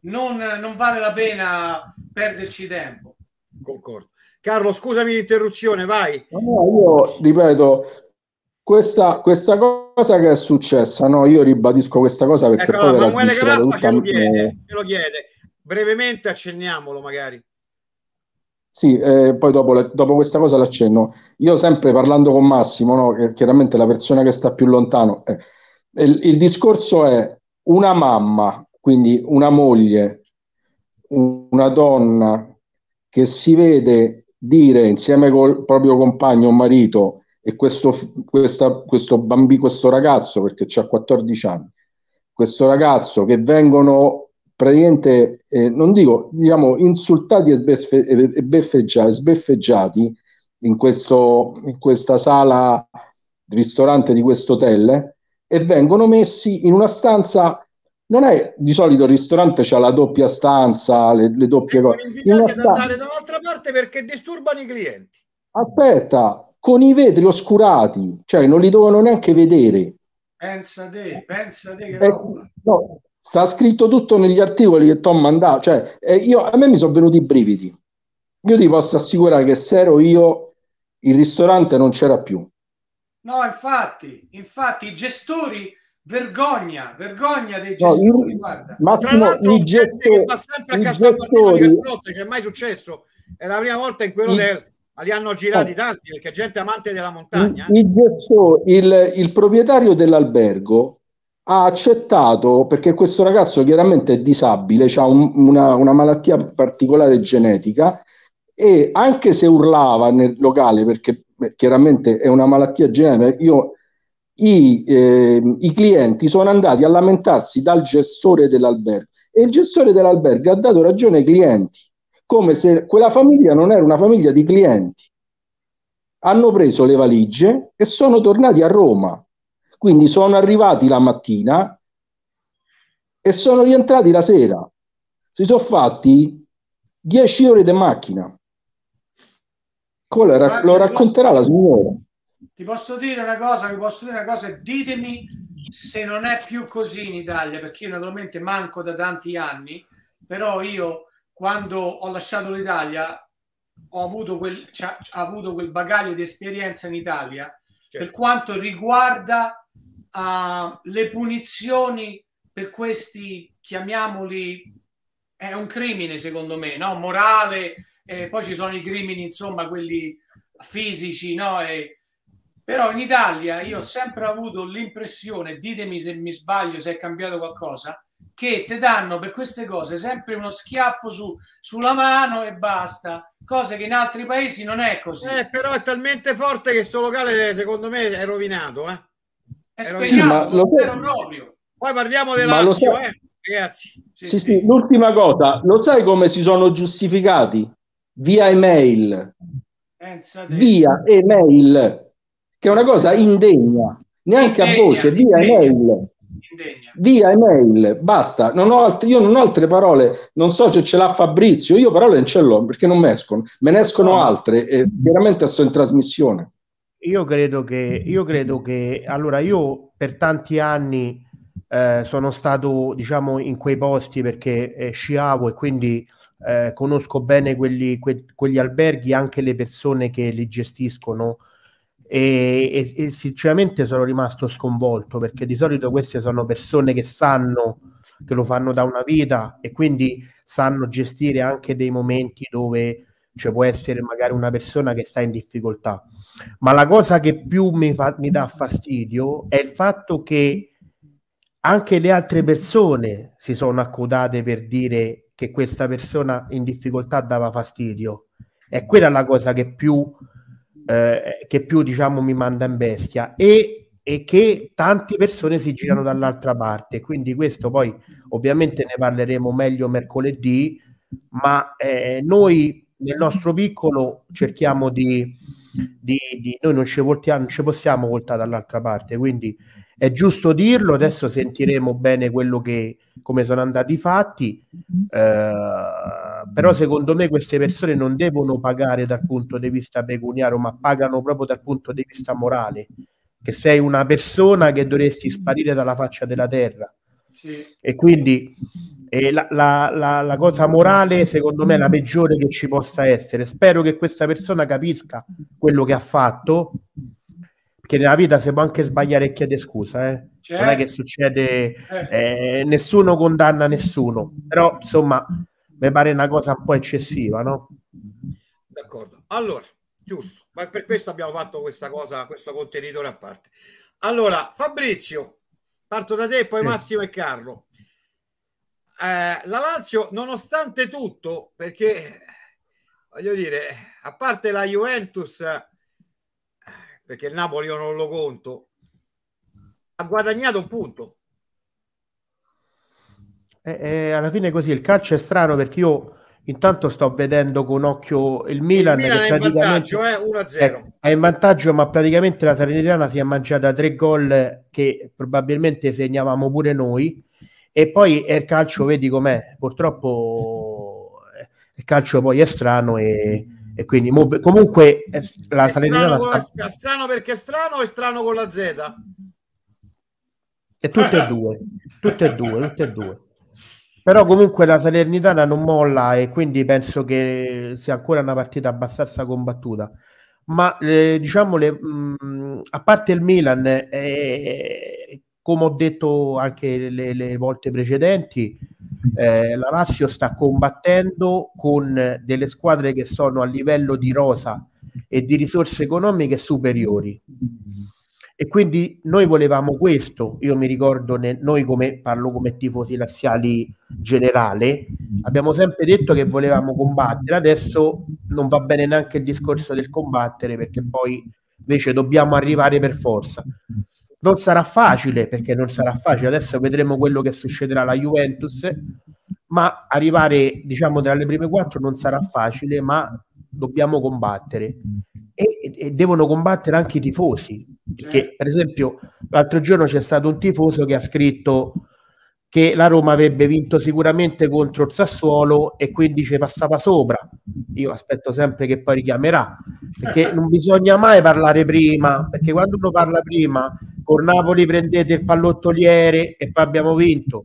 non, non vale la pena perderci tempo. Concordo. Carlo, scusami l'interruzione, vai. No, io ripeto, questa, questa, cosa che è successa, no, io ribadisco questa cosa perché ecco, poi Manuele Graffa ce lo, chiede, ce lo chiede. Brevemente accenniamolo magari. Sì, eh, poi dopo, dopo, questa cosa l'accenno. Io sempre parlando con Massimo, no, che chiaramente la persona che sta più lontano, eh, il, il discorso è una mamma, quindi una moglie, una donna che si vede dire insieme col proprio compagno o marito e questo, questa, questo bambino, questo ragazzo, perché ha 14 anni, questo ragazzo che vengono praticamente, eh, non dico, diciamo, insultati e, sbeffe, e beffeggiati, sbeffeggiati in, questo, in questa sala ristorante di questo hotel e vengono messi in una stanza non è di solito il ristorante c'ha la doppia stanza, le, le doppie cose. Invitati sta... ad andare da un'altra parte perché disturbano i clienti. Aspetta, con i vetri oscurati, cioè non li dovevano neanche vedere. Pensa te, pensa te che eh, no, sta scritto tutto negli articoli che Tom mandava, cioè eh, io, a me mi sono venuti i brividi. Io ti posso assicurare che se ero io, il ristorante non c'era più. No, infatti, infatti i gestori vergogna, vergogna dei gestori. No, guarda. Massimo, i gestori, va sempre a casa gestori... che è mai successo. È la prima volta in quello del li hanno girati tanti perché gente amante della montagna. Il, gestor, il, il proprietario dell'albergo ha accettato perché questo ragazzo chiaramente è disabile, ha un, una, una, malattia particolare genetica e anche se urlava nel locale perché chiaramente è una malattia genetica, io i, eh, i clienti sono andati a lamentarsi dal gestore dell'albergo e il gestore dell'albergo ha dato ragione ai clienti, come se quella famiglia non era una famiglia di clienti. Hanno preso le valigie e sono tornati a Roma. Quindi sono arrivati la mattina, e sono rientrati la sera. Si sono fatti 10 ore di macchina. Come lo, lo racconterà la signora. Ti posso dire una cosa, vi posso dire una cosa, ditemi se non è più così in Italia, perché io naturalmente manco da tanti anni, però io quando ho lasciato l'Italia ho avuto quel, cioè, ho avuto quel bagaglio di esperienza in Italia certo. per quanto riguarda uh, le punizioni per questi, chiamiamoli, è un crimine secondo me, no? morale, eh, poi ci sono i crimini, insomma, quelli fisici, no? E, però in Italia io ho sempre avuto l'impressione, ditemi se mi sbaglio, se è cambiato qualcosa, che ti danno per queste cose sempre uno schiaffo su, sulla mano e basta, cose che in altri paesi non è così. Eh, però è talmente forte che questo locale secondo me è rovinato. Eh? È, rovinato, sì, ma lo proprio. Poi parliamo della Lazio, sai... eh, ragazzi. Sì, sì, sì. L'ultima cosa, lo sai come si sono giustificati? Via email. Pensate. Via email, che è una cosa indegna, neanche indegna, a voce, via indegna. email indegna. Via email, basta. Non ho alt- io non ho altre parole. Non so se ce l'ha Fabrizio, io parole non ce l'ho perché non me escono. Me ne escono no. altre e veramente sto in trasmissione. Io credo che, io credo che allora io per tanti anni eh, sono stato diciamo in quei posti perché eh, sciavo e quindi eh, conosco bene quelli, que- quegli alberghi, anche le persone che li gestiscono e, e, e, sinceramente sono rimasto sconvolto perché di solito queste sono persone che sanno che lo fanno da una vita e quindi sanno gestire anche dei momenti dove ci può essere magari una persona che sta in difficoltà. Ma la cosa che più mi, fa, mi dà fastidio è il fatto che anche le altre persone si sono accodate per dire che questa persona in difficoltà dava fastidio. E quella la cosa che più eh, che più diciamo mi manda in bestia e, e che tante persone si girano dall'altra parte. Quindi questo poi ovviamente ne parleremo meglio mercoledì, ma eh, noi nel nostro piccolo cerchiamo di, di, di noi non ci, voltiamo, non ci possiamo voltare dall'altra parte, quindi è giusto dirlo, adesso sentiremo bene quello che, come sono andati i fatti, eh, però secondo me queste persone non devono pagare dal punto di vista pecuniario, ma pagano proprio dal punto di vista morale, che sei una persona che dovresti sparire dalla faccia della terra. Sì. E quindi eh, la, la, la, la, cosa morale, secondo me, è la peggiore che ci possa essere. Spero che questa persona capisca quello che ha fatto che nella vita si può anche sbagliare e chiede scusa, eh? certo. non è che succede, certo. eh, nessuno condanna nessuno, però insomma mi pare una cosa un po' eccessiva, no? D'accordo, allora, giusto, ma per questo abbiamo fatto questa cosa, questo contenitore a parte. Allora, Fabrizio, parto da te, poi Massimo e Carlo. Eh, la Lazio, nonostante tutto, perché voglio dire, a parte la Juventus perché il Napoli io non lo conto, ha guadagnato un punto. Eh, eh, alla fine così il calcio è strano perché io intanto sto vedendo con occhio il Milan, il Milan che è in vantaggio, eh, 1-0. È, è, in vantaggio, ma praticamente la Salernitana si è mangiata tre gol che probabilmente segnavamo pure noi. E poi il calcio, vedi com'è, purtroppo eh, il calcio poi è strano e e quindi comunque la è Salernitana strano, sta... è strano perché è strano o è strano con la Z? E tutte e due, tutte e due, tutte e due. Però comunque la Salernitana non molla e quindi penso che sia ancora una partita abbastanza combattuta. Ma eh, diciamo, le, mh, mm, a parte il Milan, eh, come ho detto anche le, le volte precedenti, eh, la Lazio sta combattendo con delle squadre che sono a livello di rosa e di risorse economiche superiori. E quindi noi volevamo questo, io mi ricordo, ne, noi come parlo come tifosi laziali generale, abbiamo sempre detto che volevamo combattere, adesso non va bene neanche il discorso del combattere perché poi invece dobbiamo arrivare per forza. Non sarà facile perché non sarà facile. Adesso vedremo quello che succederà alla Juventus, ma arrivare diciamo tra le prime quattro non sarà facile, ma dobbiamo combattere e, e devono combattere anche i tifosi. Perché, per esempio, l'altro giorno c'è stato un tifoso che ha scritto che la Roma avrebbe vinto sicuramente contro il Sassuolo e quindi ci passava sopra. Io aspetto sempre che poi richiamerà, perché non bisogna mai parlare prima, perché quando uno parla prima con Napoli prendete il pallottoliere e poi abbiamo vinto.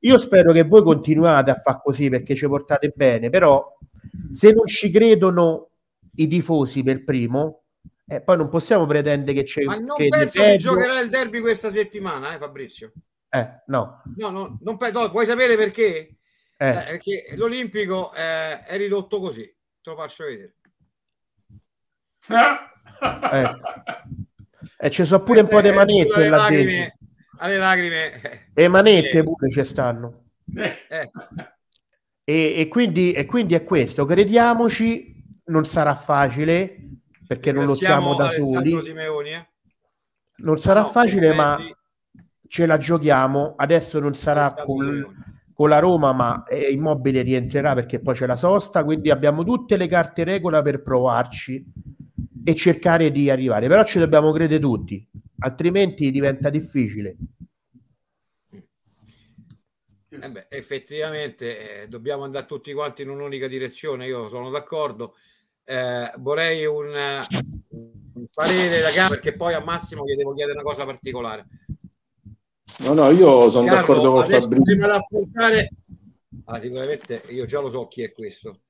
Io spero che voi continuate a fare così perché ci portate bene, però se non ci credono i tifosi per primo, eh, poi non possiamo pretendere che c'è... Ma non penso che giocherà il derby questa settimana, eh Fabrizio? Eh, no. No, no, non pe- no, vuoi sapere perché? Eh. Eh, perché l'Olimpico eh, è ridotto così, te lo faccio vedere. ecco. E ci sono pure un po' di manette là lacrime, alle lacrime. E manette pure ci stanno. Eh. E, e, quindi, e quindi è questo, crediamoci, non sarà facile perché non lo stiamo da soli. Simeoni, eh? Non sarà no, facile, ma ce la giochiamo. Adesso non sarà con, con, la Roma, ma eh, Immobile rientrerà perché poi c'è la sosta. Quindi abbiamo tutte le carte regola per provarci e cercare di arrivare. Però ci dobbiamo credere tutti, altrimenti diventa difficile. Eh beh, effettivamente eh, dobbiamo andare tutti quanti in un'unica direzione, io sono d'accordo. Eh, vorrei un, un parere da gara perché poi a Massimo gli devo chiedere una cosa particolare. No, no, io sono Carlo, d'accordo con Fabrizio. Prima di affrontare... Ah, sicuramente io già lo so chi è questo.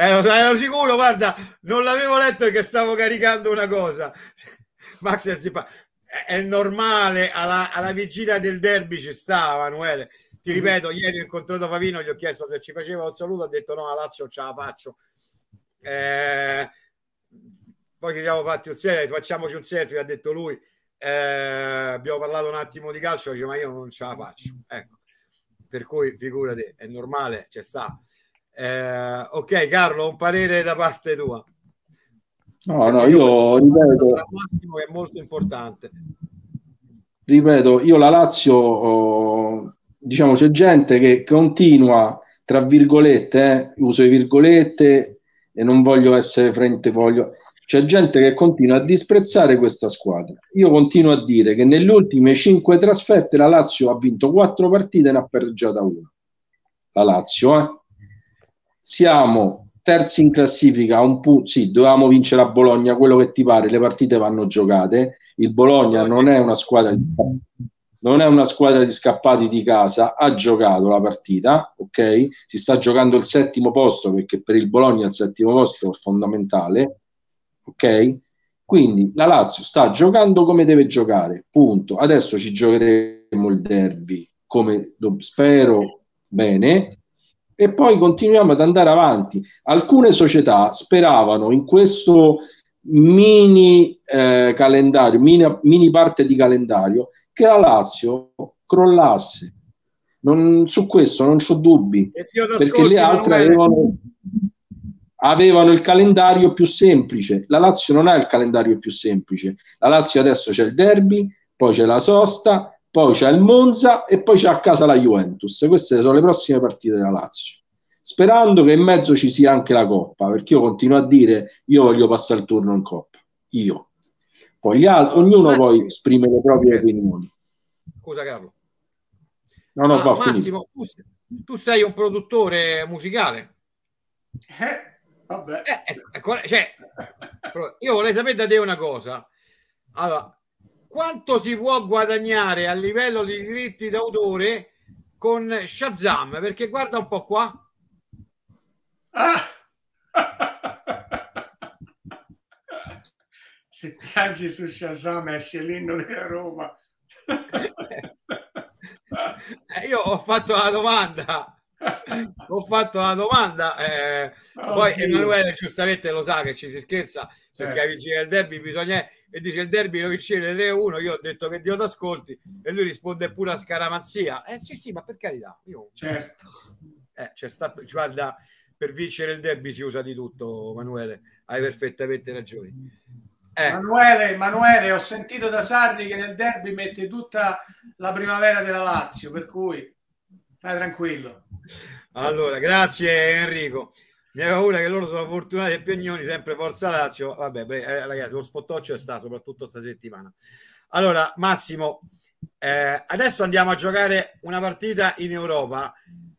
Eh, ero sicuro, guarda, non l'avevo letto perché stavo caricando una cosa. Max si fa... È normale, alla, alla vigilia del derby ci sta, Emanuele. Ti ripeto, ieri ho incontrato Favino, gli ho chiesto se ci faceva un saluto, ha detto no, a Lazio ce la faccio. Eh, poi ci siamo fatti un selfie, facciamoci un selfie, ha detto lui eh, abbiamo parlato un attimo di calcio, dice, ma io non ce la faccio. Ecco. Per cui figurati, è normale, c'è sta. Eh, ok, Carlo, un parere da parte tua. No, no, io ripeto, è molto importante. Ripeto, io la Lazio, oh, diciamo, c'è gente che continua, tra virgolette, eh, uso le virgolette e non voglio essere frente, voglio c'è gente che continua a disprezzare questa squadra. Io continuo a dire che nelle ultime cinque trasferte la Lazio ha vinto quattro partite e ne ha pareggiata una. La Lazio, eh? Siamo terzi in classifica un punto. Sì, dovevamo vincere a Bologna, quello che ti pare, le partite vanno giocate. Il Bologna non è una squadra di, non è una squadra di scappati di casa, ha giocato la partita, ok? Si sta giocando il settimo posto perché per il Bologna il settimo posto è fondamentale ok? Quindi la Lazio sta giocando come deve giocare, punto. Adesso ci giocheremo il derby come spero bene e poi continuiamo ad andare avanti. Alcune società speravano in questo mini eh, calendario, mini, mini, parte di calendario, che la Lazio crollasse. Non, su questo non ho dubbi, perché le altre avevano avevano il calendario più semplice. La Lazio non ha il calendario più semplice. La Lazio adesso c'è il derby, poi c'è la sosta, poi c'è il Monza e poi c'è a casa la Juventus. Queste sono le prossime partite della Lazio. Sperando che in mezzo ci sia anche la Coppa, perché io continuo a dire io voglio passare il turno in Coppa. Io. Poi gli altri, ognuno Massimo. poi esprime le proprie opinioni. Scusa Carlo. No, no, ah, Massimo, tu, tu sei un produttore musicale. Eh, Vabbè. Eh, ecco, cioè, io vorrei sapere da te una cosa. Allora, quanto si può guadagnare a livello di diritti d'autore con Shazam? Perché guarda un po' qua. Ah. Se piangi su Shazam esce l'inno della Roma. Eh, io ho fatto la domanda ho fatto la domanda eh, oh, poi. Emanuele giustamente lo sa che ci si scherza perché certo. a vincere il derby bisogna e dice il derby lo vincere 3-1 io ho detto che Dio ti ascolti e lui risponde pure a scaramanzia eh sì sì ma per carità io... certo eh, c'è stato guarda per vincere il derby si usa di tutto Emanuele hai perfettamente ragione eh. Emanuele, Emanuele, ho sentito da Sarri che nel derby mette tutta la primavera della Lazio per cui Stai tranquillo. Allora, grazie Enrico. Mi aveva paura che loro sono fortunati e piagnoni, sempre Forza Lazio. Vabbè, eh, ragazzi, lo spottoccio è stato soprattutto questa settimana. Allora, Massimo, eh, adesso andiamo a giocare una partita in Europa.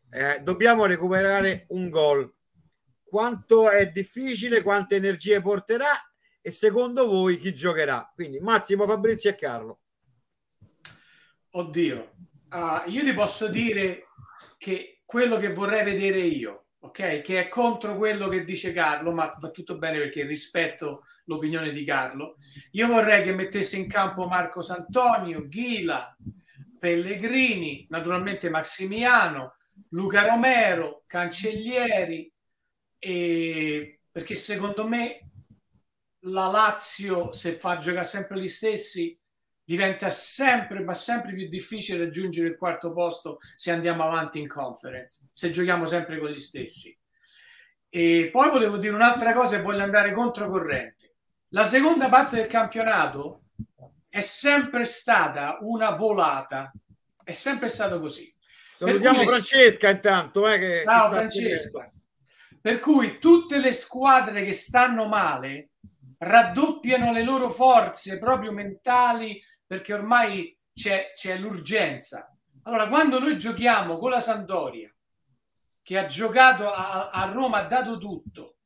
Eh, dobbiamo recuperare un gol. Quanto è difficile, quante energie porterà e secondo voi chi giocherà? Quindi Massimo, Fabrizio e Carlo. Oddio, uh, io ti posso dire che quello che vorrei vedere io, ok? Che è contro quello che dice Carlo, ma va tutto bene perché rispetto l'opinione di Carlo. Io vorrei che mettesse in campo Marco Santonio, Ghila, Pellegrini, naturalmente Maximiano, Luca Romero, Cancellieri, e perché secondo me la Lazio, se fa giocare sempre gli stessi, diventa sempre, ma sempre più difficile raggiungere il quarto posto se andiamo avanti in conference, se giochiamo sempre con gli stessi. E poi volevo dire un'altra cosa e voglio andare controcorrente. La seconda parte del campionato è sempre stata una volata, è sempre stato così. Salutiamo Francesca intanto. Eh, che Ciao Francesca. Per cui tutte le squadre che stanno male raddoppiano le loro forze proprio mentali perché ormai c'è, c'è l'urgenza. Allora, quando noi giochiamo con la Sandoria, che ha giocato a, a Roma, ha dato tutto,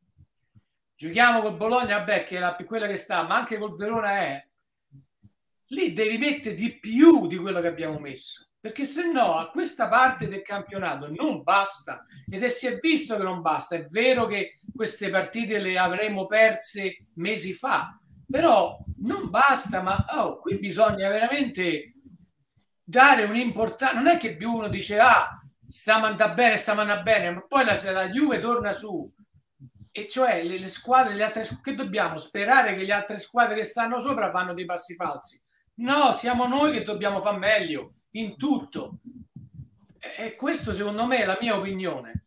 giochiamo col Bologna, vabbè, che è la, quella che sta, ma anche col Verona è, lì devi mettere di più di quello che abbiamo messo perché se no a questa parte del campionato non basta ed è si è visto che non basta è vero che queste partite le avremmo perse mesi fa però non basta, ma oh, qui bisogna veramente dare un'importanza. Non è che più uno dice, ah, stiamo andando bene, stiamo andando bene, ma poi la, la Juve torna su. E cioè le, le squadre, le altre, che dobbiamo sperare che le altre squadre che stanno sopra fanno dei passi falsi? No, siamo noi che dobbiamo fare meglio in tutto. E questo secondo me è la mia opinione.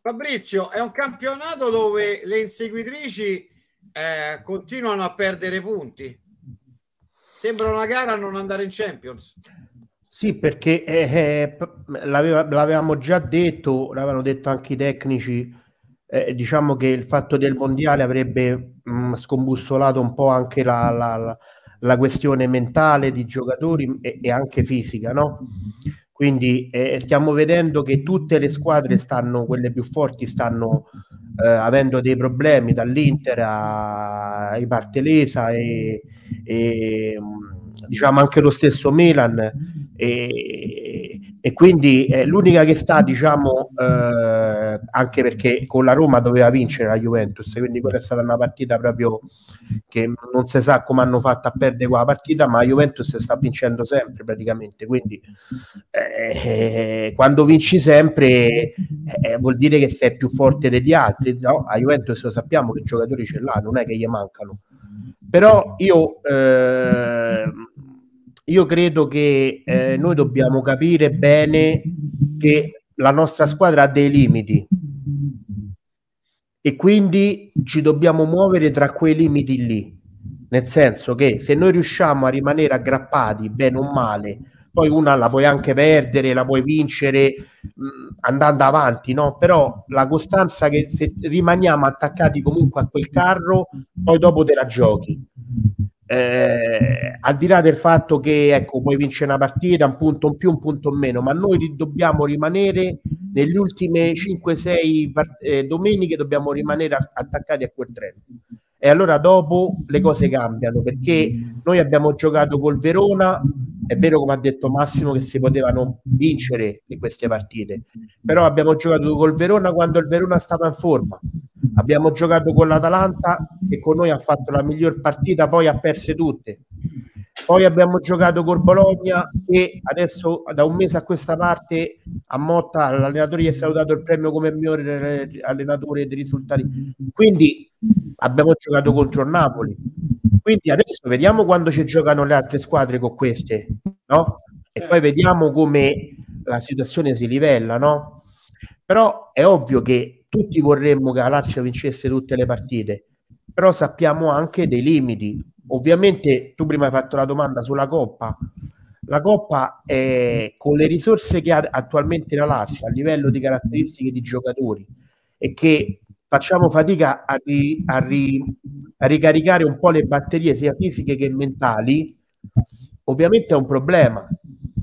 Fabrizio, è un campionato dove le inseguitrici eh, continuano a perdere punti. Sembra una gara a non andare in Champions. Sì, perché eh, eh l'aveva, l'avevamo già detto, l'avevano detto anche i tecnici, eh, diciamo che il fatto del mondiale avrebbe mh, mm, scombussolato un po' anche la, la, la, la questione mentale di giocatori e, e anche fisica, no? Quindi eh, stiamo vedendo che tutte le squadre stanno, quelle più forti, stanno eh, avendo dei problemi dall'Inter ai Bartelesa e, e diciamo anche lo stesso Milan. E, e quindi è l'unica che sta diciamo eh, anche perché con la Roma doveva vincere la Juventus quindi quella è stata una partita proprio che non si sa come hanno fatto a perdere quella partita ma la Juventus sta vincendo sempre praticamente quindi eh, quando vinci sempre eh, vuol dire che sei più forte degli altri no? a Juventus lo sappiamo che i giocatori ce l'ha non è che gli mancano però io, eh, io credo che eh, noi dobbiamo capire bene che la nostra squadra ha dei limiti e quindi ci dobbiamo muovere tra quei limiti lì. Nel senso che se noi riusciamo a rimanere aggrappati, bene o male, poi una la puoi anche perdere, la puoi vincere mh, andando avanti, no? Però la costanza che se rimaniamo attaccati comunque a quel carro, poi dopo te la giochi. Eh, al di là del fatto che ecco, puoi vincere una partita, un punto in più, un punto in meno, ma noi dobbiamo rimanere nelle ultime 5-6 eh, domeniche, dobbiamo rimanere attaccati a quel treno e allora dopo le cose cambiano perché noi abbiamo giocato col Verona è vero come ha detto Massimo che si potevano vincere in queste partite però abbiamo giocato col Verona quando il Verona stava in forma abbiamo giocato con l'Atalanta e con noi ha fatto la miglior partita poi ha perse tutte poi abbiamo giocato col Bologna e adesso da un mese a questa parte a Motta l'allenatore gli è stato dato il premio come migliore allenatore dei risultati. Quindi abbiamo giocato contro Napoli. Quindi adesso vediamo quando ci giocano le altre squadre con queste, no? E poi vediamo come la situazione si livella, no? Però è ovvio che tutti vorremmo che la Lazio vincesse tutte le partite, però sappiamo anche dei limiti Ovviamente tu prima hai fatto la domanda sulla Coppa. La Coppa è con le risorse che ha attualmente la Lazio a livello di caratteristiche di giocatori e che facciamo fatica a, ri, a, ri, a ricaricare un po' le batterie sia fisiche che mentali, ovviamente è un problema,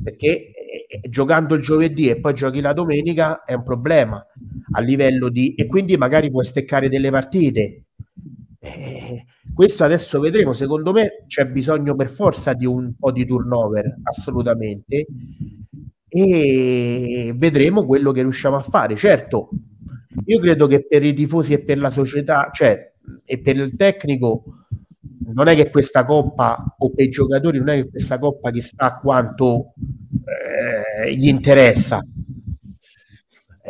perché giocando il giovedì e poi giochi la domenica è un problema a livello di... e quindi magari puoi steccare delle partite. Eh, questo adesso vedremo, secondo me c'è bisogno per forza di un po' di turnover, assolutamente, e vedremo quello che riusciamo a fare. Certo, io credo che per i tifosi e per la società, cioè e per il tecnico, non è che questa coppa o per i giocatori non è che questa coppa che sta quanto eh, gli interessa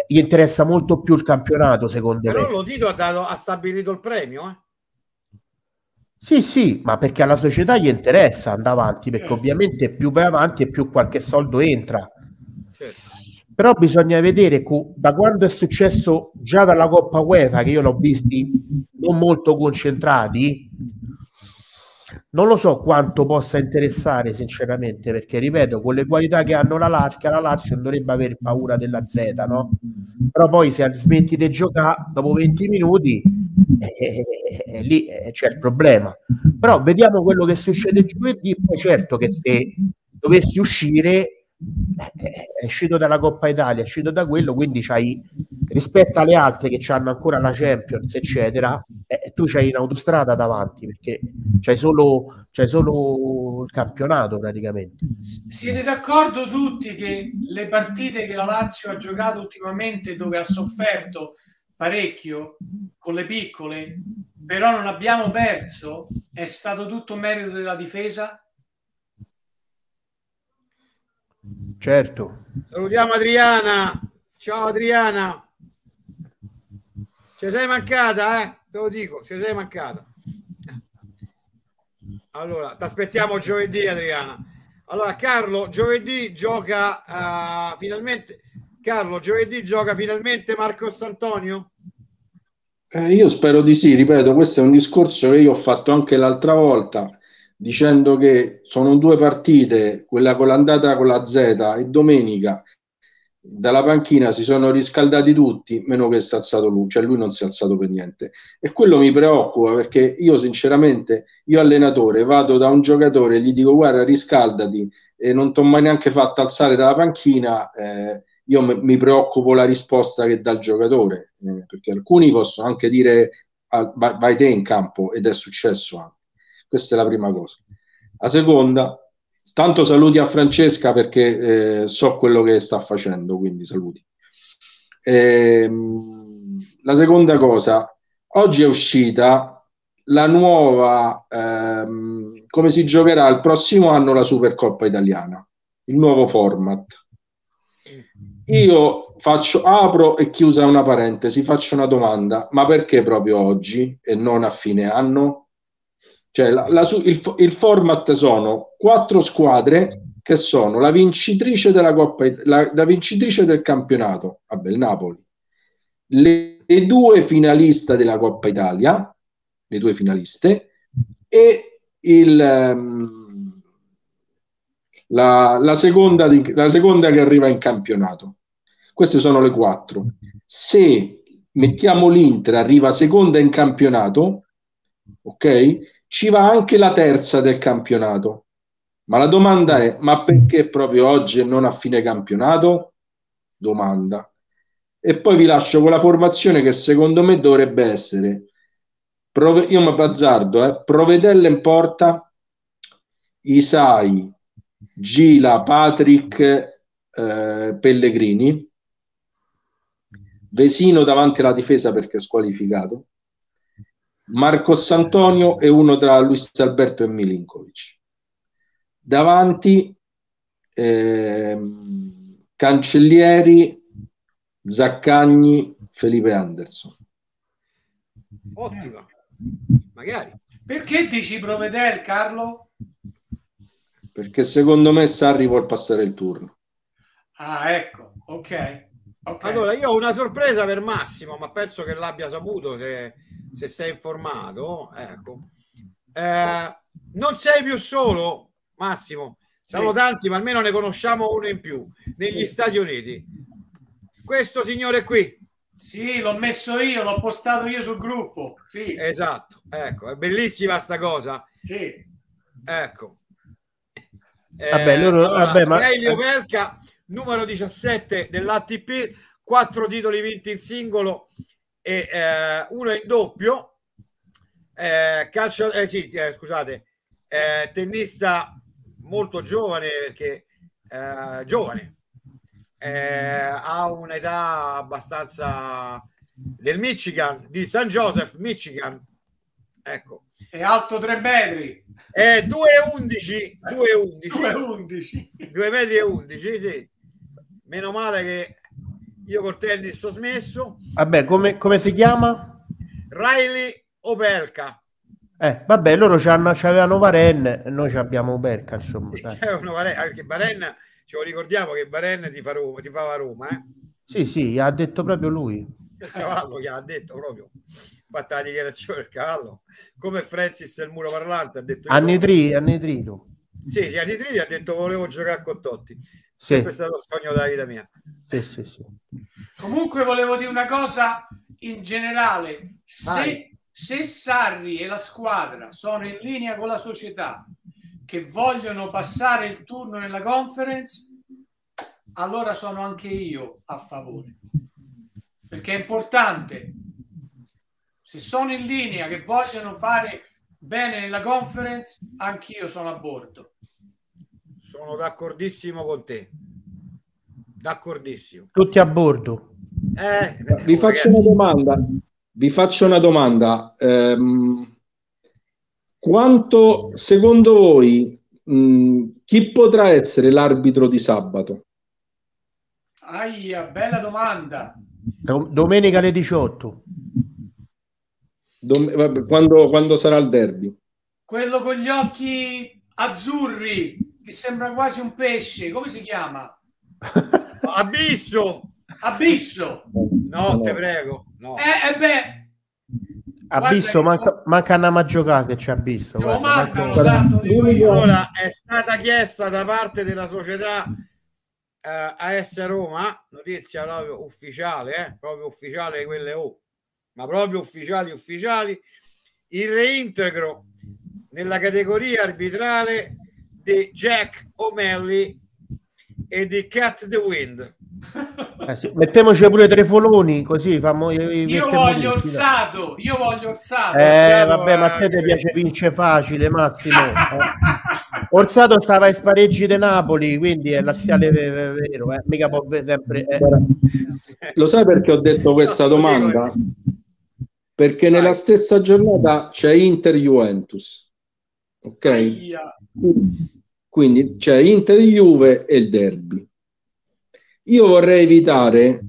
gli interessa molto più il campionato secondo però me però lo Tito ha, dato, ha stabilito il premio eh? sì sì ma perché alla società gli interessa andare avanti perché certo. ovviamente più vai avanti e più qualche soldo entra certo. però bisogna vedere da quando è successo già dalla Coppa UEFA che io l'ho visti non molto concentrati non lo so quanto possa interessare sinceramente perché ripeto con le qualità che hanno la Lazio la Lazio non dovrebbe avere paura della Z no? però poi se smetti di giocare dopo 20 minuti eh, eh, eh, lì eh, c'è il problema però vediamo quello che succede giovedì poi certo che se dovessi uscire è uscito dalla Coppa Italia, è uscito da quello, quindi rispetto alle altre che hanno ancora la Champions, eccetera, eh, tu c'hai in autostrada davanti perché c'hai solo, c'hai solo il campionato praticamente. Siete d'accordo tutti che le partite che la Lazio ha giocato ultimamente, dove ha sofferto parecchio con le piccole, però non abbiamo perso, è stato tutto merito della difesa? Certo. Salutiamo Adriana. Ciao Adriana. Ci sei mancata, eh? Te lo dico, ci sei mancata. Allora, ti aspettiamo giovedì, Adriana. Allora, Carlo, giovedì gioca uh, finalmente. Carlo, giovedì gioca finalmente Marcos Antonio? Eh, io spero di sì, ripeto, questo è un discorso che io ho fatto anche l'altra volta dicendo che sono due partite, quella con l'andata con la Z e domenica dalla panchina si sono riscaldati tutti, meno che si è alzato lui, cioè lui non si è alzato per niente. E quello mi preoccupa perché io sinceramente, io allenatore, vado da un giocatore e gli dico guarda riscaldati e non ti ho mai neanche fatto alzare dalla panchina, eh, io m- mi preoccupo la risposta che dà il giocatore, eh, perché alcuni possono anche dire ah, vai, vai te in campo ed è successo anche. Questa è la prima cosa. La seconda, tanto saluti a Francesca perché eh, so quello che sta facendo, quindi saluti. Eh, la seconda cosa, oggi è uscita la nuova, ehm, come si giocherà il prossimo anno la Supercoppa italiana, il nuovo format. Io faccio, apro e chiusa una parentesi, faccio una domanda, ma perché proprio oggi e non a fine anno? Cioè, la, la, il, il, format sono quattro squadre che sono la vincitrice della Coppa, la, la vincitrice del campionato, vabbè, il Napoli, le, le, due finaliste della Coppa Italia, le due finaliste, e il, um, la, la, seconda di, la seconda che arriva in campionato. Queste sono le quattro. Se mettiamo l'Inter arriva seconda in campionato, ok? Ci va anche la terza del campionato. Ma la domanda è: ma perché proprio oggi e non a fine campionato? Domanda. E poi vi lascio con la formazione che secondo me dovrebbe essere. Prove- io mi bazzardo, eh, Provedella in porta, Isai, Gila, Patrick, eh, Pellegrini, Vesino davanti alla difesa perché è squalificato, Marcos Antonio e uno tra Luis Alberto e Milinkovic. Davanti ehm, Cancellieri, Zaccagni, Felipe Anderson. Ottima, magari. Perché dici Provedel, Carlo? Perché secondo me Sarri vuol passare il turno. Ah, ecco, ok. okay. Allora, io ho una sorpresa per Massimo, ma penso che l'abbia saputo se se sei informato, ecco. Eh, non sei più solo, Massimo. Sono sì. tanti, ma almeno ne conosciamo uno in più negli sì. Stati Uniti. Questo signore qui. Sì, l'ho messo io, l'ho postato io sul gruppo. Sì. Esatto, ecco, è bellissima sta cosa. Sì. Ecco. Eh, vabbè, loro, allora, vabbè, ma... Opelka, numero 17 dell'ATP, quattro titoli vinti in singolo e eh, uno in doppio. Eh, calcio, eh, sì, eh, scusate, eh, tennista molto giovane perché eh, giovane. Ha un'età abbastanza del Michigan di San Joseph Michigan. Ecco. È alto 3 metri. È 2,11 2,11 2 metri e 11 sì. meno male che io col tennis ho smesso vabbè come, come si chiama? Riley Opelka eh, vabbè, loro avevano Varen, noi abbiamo Berca, insomma. Sì, Varen, perché Varen, ce lo ricordiamo che Varen ti, fa Roma, ti fa Roma, eh? Sì, sì, ha detto proprio lui. Il cavallo che ha detto proprio, fatta la dichiarazione del cavallo, come Francis il muro parlante ha detto... Annidri, Annitrito. Sì, sì, Annitrito ha detto volevo giocare con Totti. Sì. Sempre stato il sogno della vita mia. Sì, sì, sì. Comunque volevo dire una cosa in generale. Se... Se Sarri e la squadra sono in linea con la società che vogliono passare il turno nella conference, allora sono anche io a favore. Perché è importante. Se sono in linea che vogliono fare bene nella conference, anch'io sono a bordo. Sono d'accordissimo con te. D'accordissimo. Tutti a bordo. Eh, Vi faccio ragazzi. una domanda. Vi faccio una domanda. Ehm, quanto secondo voi mh, chi potrà essere l'arbitro di sabato? Aia, bella domanda. Domenica alle 18. Dom- vabbè, quando, quando sarà il derby? Quello con gli occhi azzurri, che sembra quasi un pesce, come si chiama? Abisso! Abisso! No, no. te prego. No. Eh, eh beh, Abisso, manca, manca una maggio che c'è Abisso. Allora, è stata chiesta da parte della società eh, AS Roma, notizia proprio ufficiale, eh, proprio ufficiale quelle O, ma proprio ufficiali ufficiali, il reintegro nella categoria arbitrale di Jack O'Malley e di Cat the Wind. Eh sì, mettiamoci pure tre foloni così famo, io voglio orsato io voglio orsato eh vabbè ma a te ti piace vince facile Massimo eh. orsato stava ai spareggi di Napoli quindi è laziale vero eh. mica può sempre eh. lo sai perché ho detto questa domanda perché Vai. nella stessa giornata c'è Inter Juventus ok Aia. Quindi c'è Inter Juve e il derby io vorrei evitare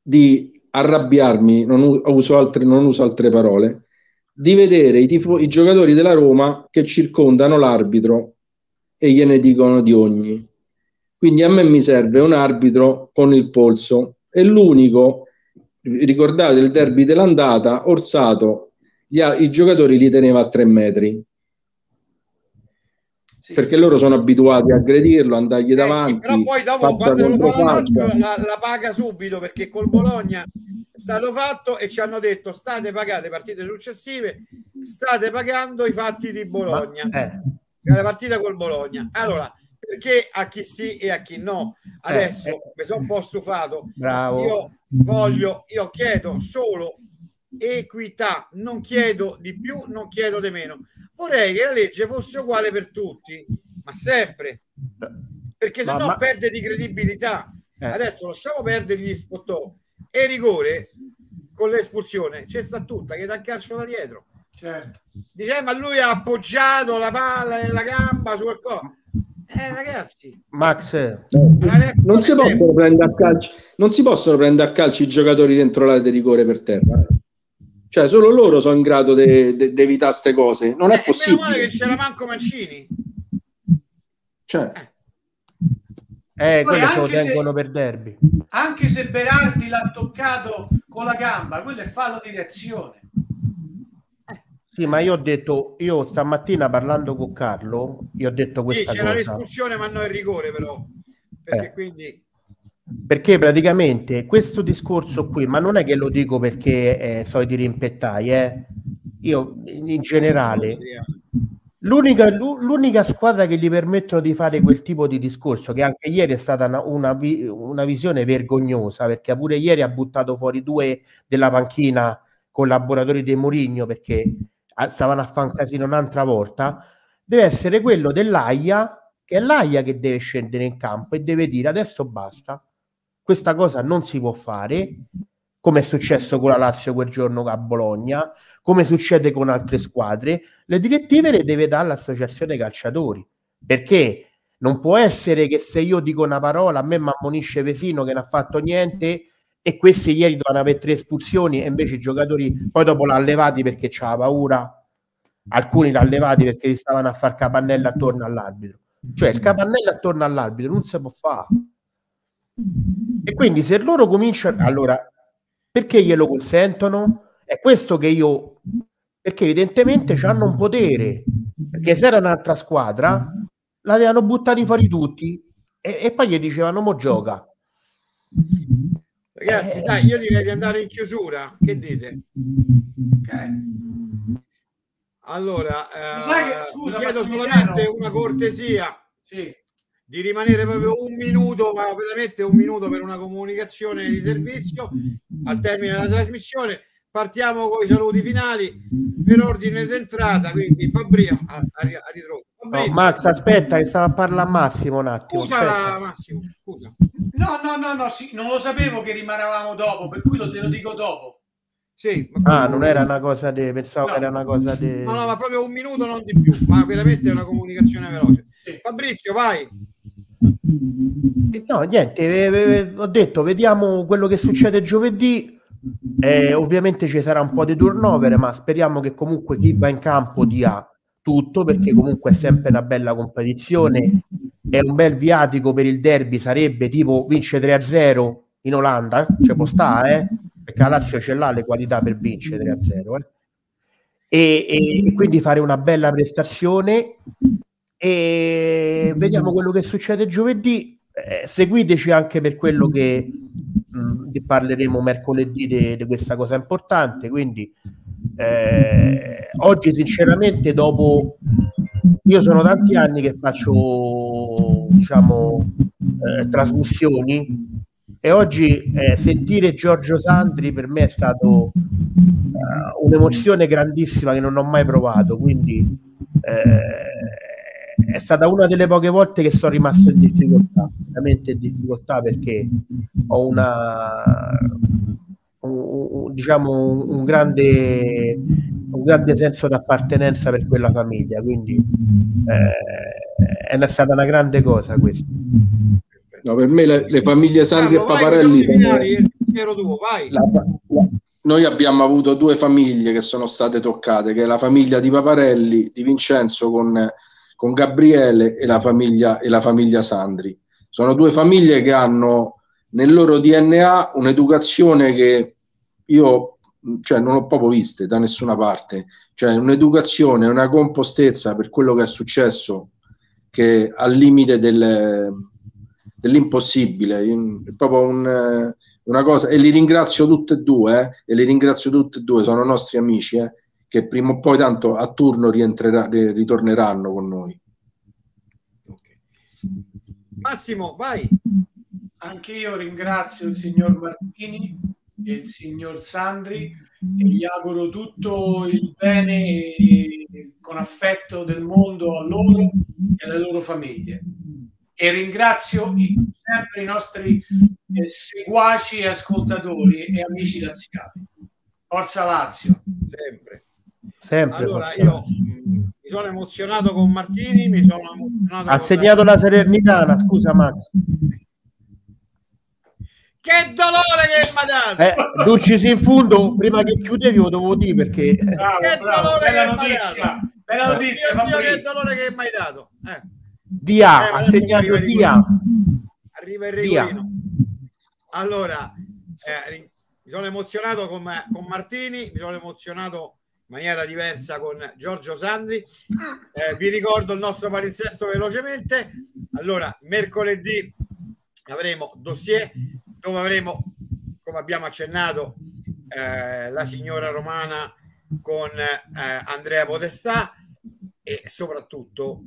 di arrabbiarmi, non uso altre, non uso altre parole, di vedere i, tifo- i giocatori della Roma che circondano l'arbitro e gliene dicono di ogni. Quindi a me mi serve un arbitro con il polso. E l'unico, ricordate il derby dell'andata, Orsato, gli, i giocatori li teneva a tre metri sì. perché loro sono abituati a aggredirlo, andargli eh davanti. Sì, però poi dopo quando lo fanno la, la, paga subito perché col Bologna è stato fatto e ci hanno detto state pagate partite successive, state pagando i fatti di Bologna. Ma, eh. La partita col Bologna. Allora, perché a chi sì e a chi no? Adesso eh, eh. mi sono un po' stufato. Bravo. Io voglio, io chiedo solo equità, non chiedo di più, non chiedo di meno. Vorrei che la legge fosse uguale per tutti, ma sempre, perché se no ma... perde di credibilità. Eh. Adesso lasciamo perdere gli spottò e rigore con l'espulsione, c'è sta tutta che dà calcio da dietro. Certo. Dice, ma lui ha appoggiato la palla e la gamba su qualcosa. Eh, ragazzi, Max, non si, possono prendere a calci, non si possono prendere a calci i giocatori dentro l'area di rigore per terra. Cioè, solo loro sono in grado di evitare queste cose. Non è eh, possibile. Meno male che c'era manco Mancini. Cioè. Eh, quello lo tengono se, per derby. Anche se Berardi l'ha toccato con la gamba, quello è fallo di reazione. Sì, ma io ho detto, io stamattina parlando con Carlo, io ho detto questa sì, c'era cosa. l'espulsione, ma non il rigore, però. Perché eh. quindi perché praticamente questo discorso qui, ma non è che lo dico perché eh, so di rimpettai, eh. io in generale L'unica, l'unica, squadra che gli permettono di fare quel tipo di discorso, che anche ieri è stata una, una, una, visione vergognosa, perché pure ieri ha buttato fuori due della panchina collaboratori di Mourinho perché stavano a fare un casino un'altra volta, deve essere quello dell'AIA, che è l'AIA che deve scendere in campo e deve dire adesso basta, questa cosa non si può fare, come è successo con la Lazio quel giorno a Bologna, come succede con altre squadre, le direttive le deve dare l'associazione calciatori. Perché non può essere che se io dico una parola a me mi ammonisce Vesino che non ha fatto niente e questi ieri dovevano avere tre espulsioni e invece i giocatori poi dopo l'hanno levati perché c'ha paura. Alcuni l'hanno levati perché stavano a far capannella attorno all'arbitro. Cioè il capannello attorno all'arbitro non si può fare e quindi se loro cominciano allora perché glielo consentono? È questo che io... Perché evidentemente hanno un potere. Perché se era un'altra squadra, l'avevano buttati fuori tutti e, e poi gli dicevano mo gioca. Ragazzi, eh... dai, io direi di andare in chiusura. Che dite? Ok. Allora, eh, scusa, chiedo solamente una cortesia. Sì. Di rimanere proprio un minuto, ma veramente un minuto per una comunicazione di servizio al termine della trasmissione partiamo con i saluti finali per ordine d'entrata quindi Fabrizio a, a, a ritrovo no, Max aspetta che stava a parlare a Massimo un attimo scusa aspetta. Massimo scusa no no no no sì, non lo sapevo che rimanevamo dopo per cui lo te lo dico dopo sì, ah, non era una cosa di pensavo no. che era una cosa di no, no, ma proprio un minuto non di più, ma veramente è una comunicazione veloce. Fabrizio, vai. No, niente, ho detto, vediamo quello che succede giovedì eh, ovviamente ci sarà un po' di turnover, ma speriamo che comunque chi va in campo dia tutto, perché comunque è sempre una bella competizione. È un bel viatico per il derby, sarebbe tipo vince 3-0 in Olanda, cioè può stare, eh? perché la Lazio ce l'ha le qualità per vincere 3-0. Eh? E, e quindi fare una bella prestazione e vediamo quello che succede giovedì. Eh, seguiteci anche per quello che mh, parleremo mercoledì di questa cosa importante. Quindi eh, oggi, sinceramente, dopo io sono tanti anni che faccio diciamo eh, trasmissioni e oggi eh, sentire Giorgio Sandri per me è stato uh, un'emozione grandissima che non ho mai provato. Quindi eh, stata una delle poche volte che sono rimasto in difficoltà, veramente in difficoltà perché ho una un, un, diciamo un, un, grande un grande senso d'appartenenza per quella famiglia quindi eh, è stata una grande cosa questa. No, per me le, le famiglie Sandri e Paparelli finali, tuo, la, la, noi abbiamo avuto due famiglie che sono state toccate che è la famiglia di Paparelli di Vincenzo con con Gabriele e la famiglia, e la famiglia Sandri. Sono due famiglie che hanno nel loro DNA un'educazione che io cioè, non ho proprio viste da nessuna parte, cioè un'educazione, una compostezza per quello che è successo che al limite del, dell'impossibile, è proprio un, una cosa, e li ringrazio tutte e due, eh, e li ringrazio tutte e due, sono nostri amici, eh, che prima o poi tanto a turno ritorneranno con noi. Okay. Massimo, vai. Anche io ringrazio il signor Martini e il signor Sandri e gli auguro tutto il bene con affetto del mondo a loro e alle loro famiglie. E ringrazio sempre i nostri eh, seguaci e ascoltatori e amici laziali. Forza Lazio! Sempre. Sempre allora io mi sono emozionato con Martini, mi sono emozionato ha segnato la Salernitana, scusa Max. Che dolore che mi ha dato! Eh, Ducci in fondo, prima che chiudevi lo dovevo dire perché... Bravo, che bravo, dolore bella che notizia, bella notizia, Dio, che dolore che mi hai dato! Eh. Dia, eh, ha segnato Dia. Arriva il rigorino. Allora, eh, mi sono emozionato con, con Martini, mi sono emozionato maniera diversa con Giorgio Sandri. Eh, vi ricordo il nostro palinsesto velocemente. Allora, mercoledì avremo dossier dove avremo, come abbiamo accennato, eh, la signora romana con eh, Andrea Podestà. e soprattutto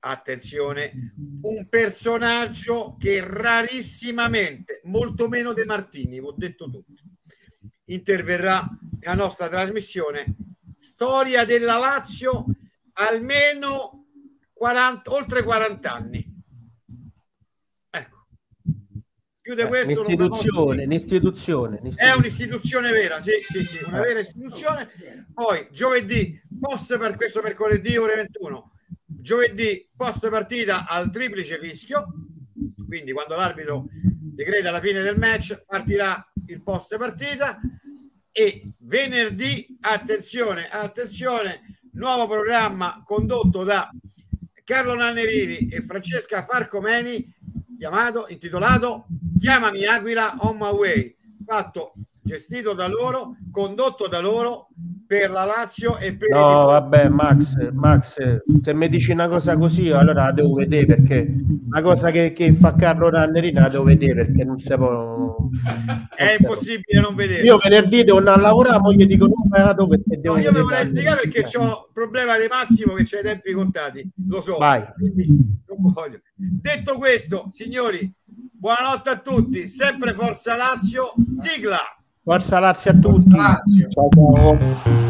attenzione, un personaggio che rarissimamente, molto meno De Martini, ho detto tutto, interverrà nella nostra trasmissione Storia della Lazio almeno 40, oltre 40 anni. Ecco. Più di eh, questo un'istituzione, un'istituzione, un'istituzione, È un'istituzione vera, sì, sì, sì, una vera istituzione. Poi giovedì, post per questo mercoledì ore 21, giovedì post partita al triplice fischio, quindi quando l'arbitro decreta la fine del match partirà il post partita e venerdì attenzione attenzione nuovo programma condotto da Carlo Nannerini e Francesca Farcomeni chiamato intitolato Chiamami Aquila on my way fatto gestito da loro condotto da loro per la Lazio e per no vabbè Max, Max se mi dici una cosa così allora la devo vedere perché una cosa che, che fa Carlo Rannerina la devo vedere perché non si può è impossibile non vedere. Io venerdì devo andare a lavorare ma gli dico non vado perché devo no, io mi vorrei spiegare perché ho il problema di Massimo che c'è i tempi contati lo so. Vai. detto questo signori buonanotte a tutti sempre Forza Lazio sigla Forza Lazio a tutti. Forza Lazio. Ciao, ciao.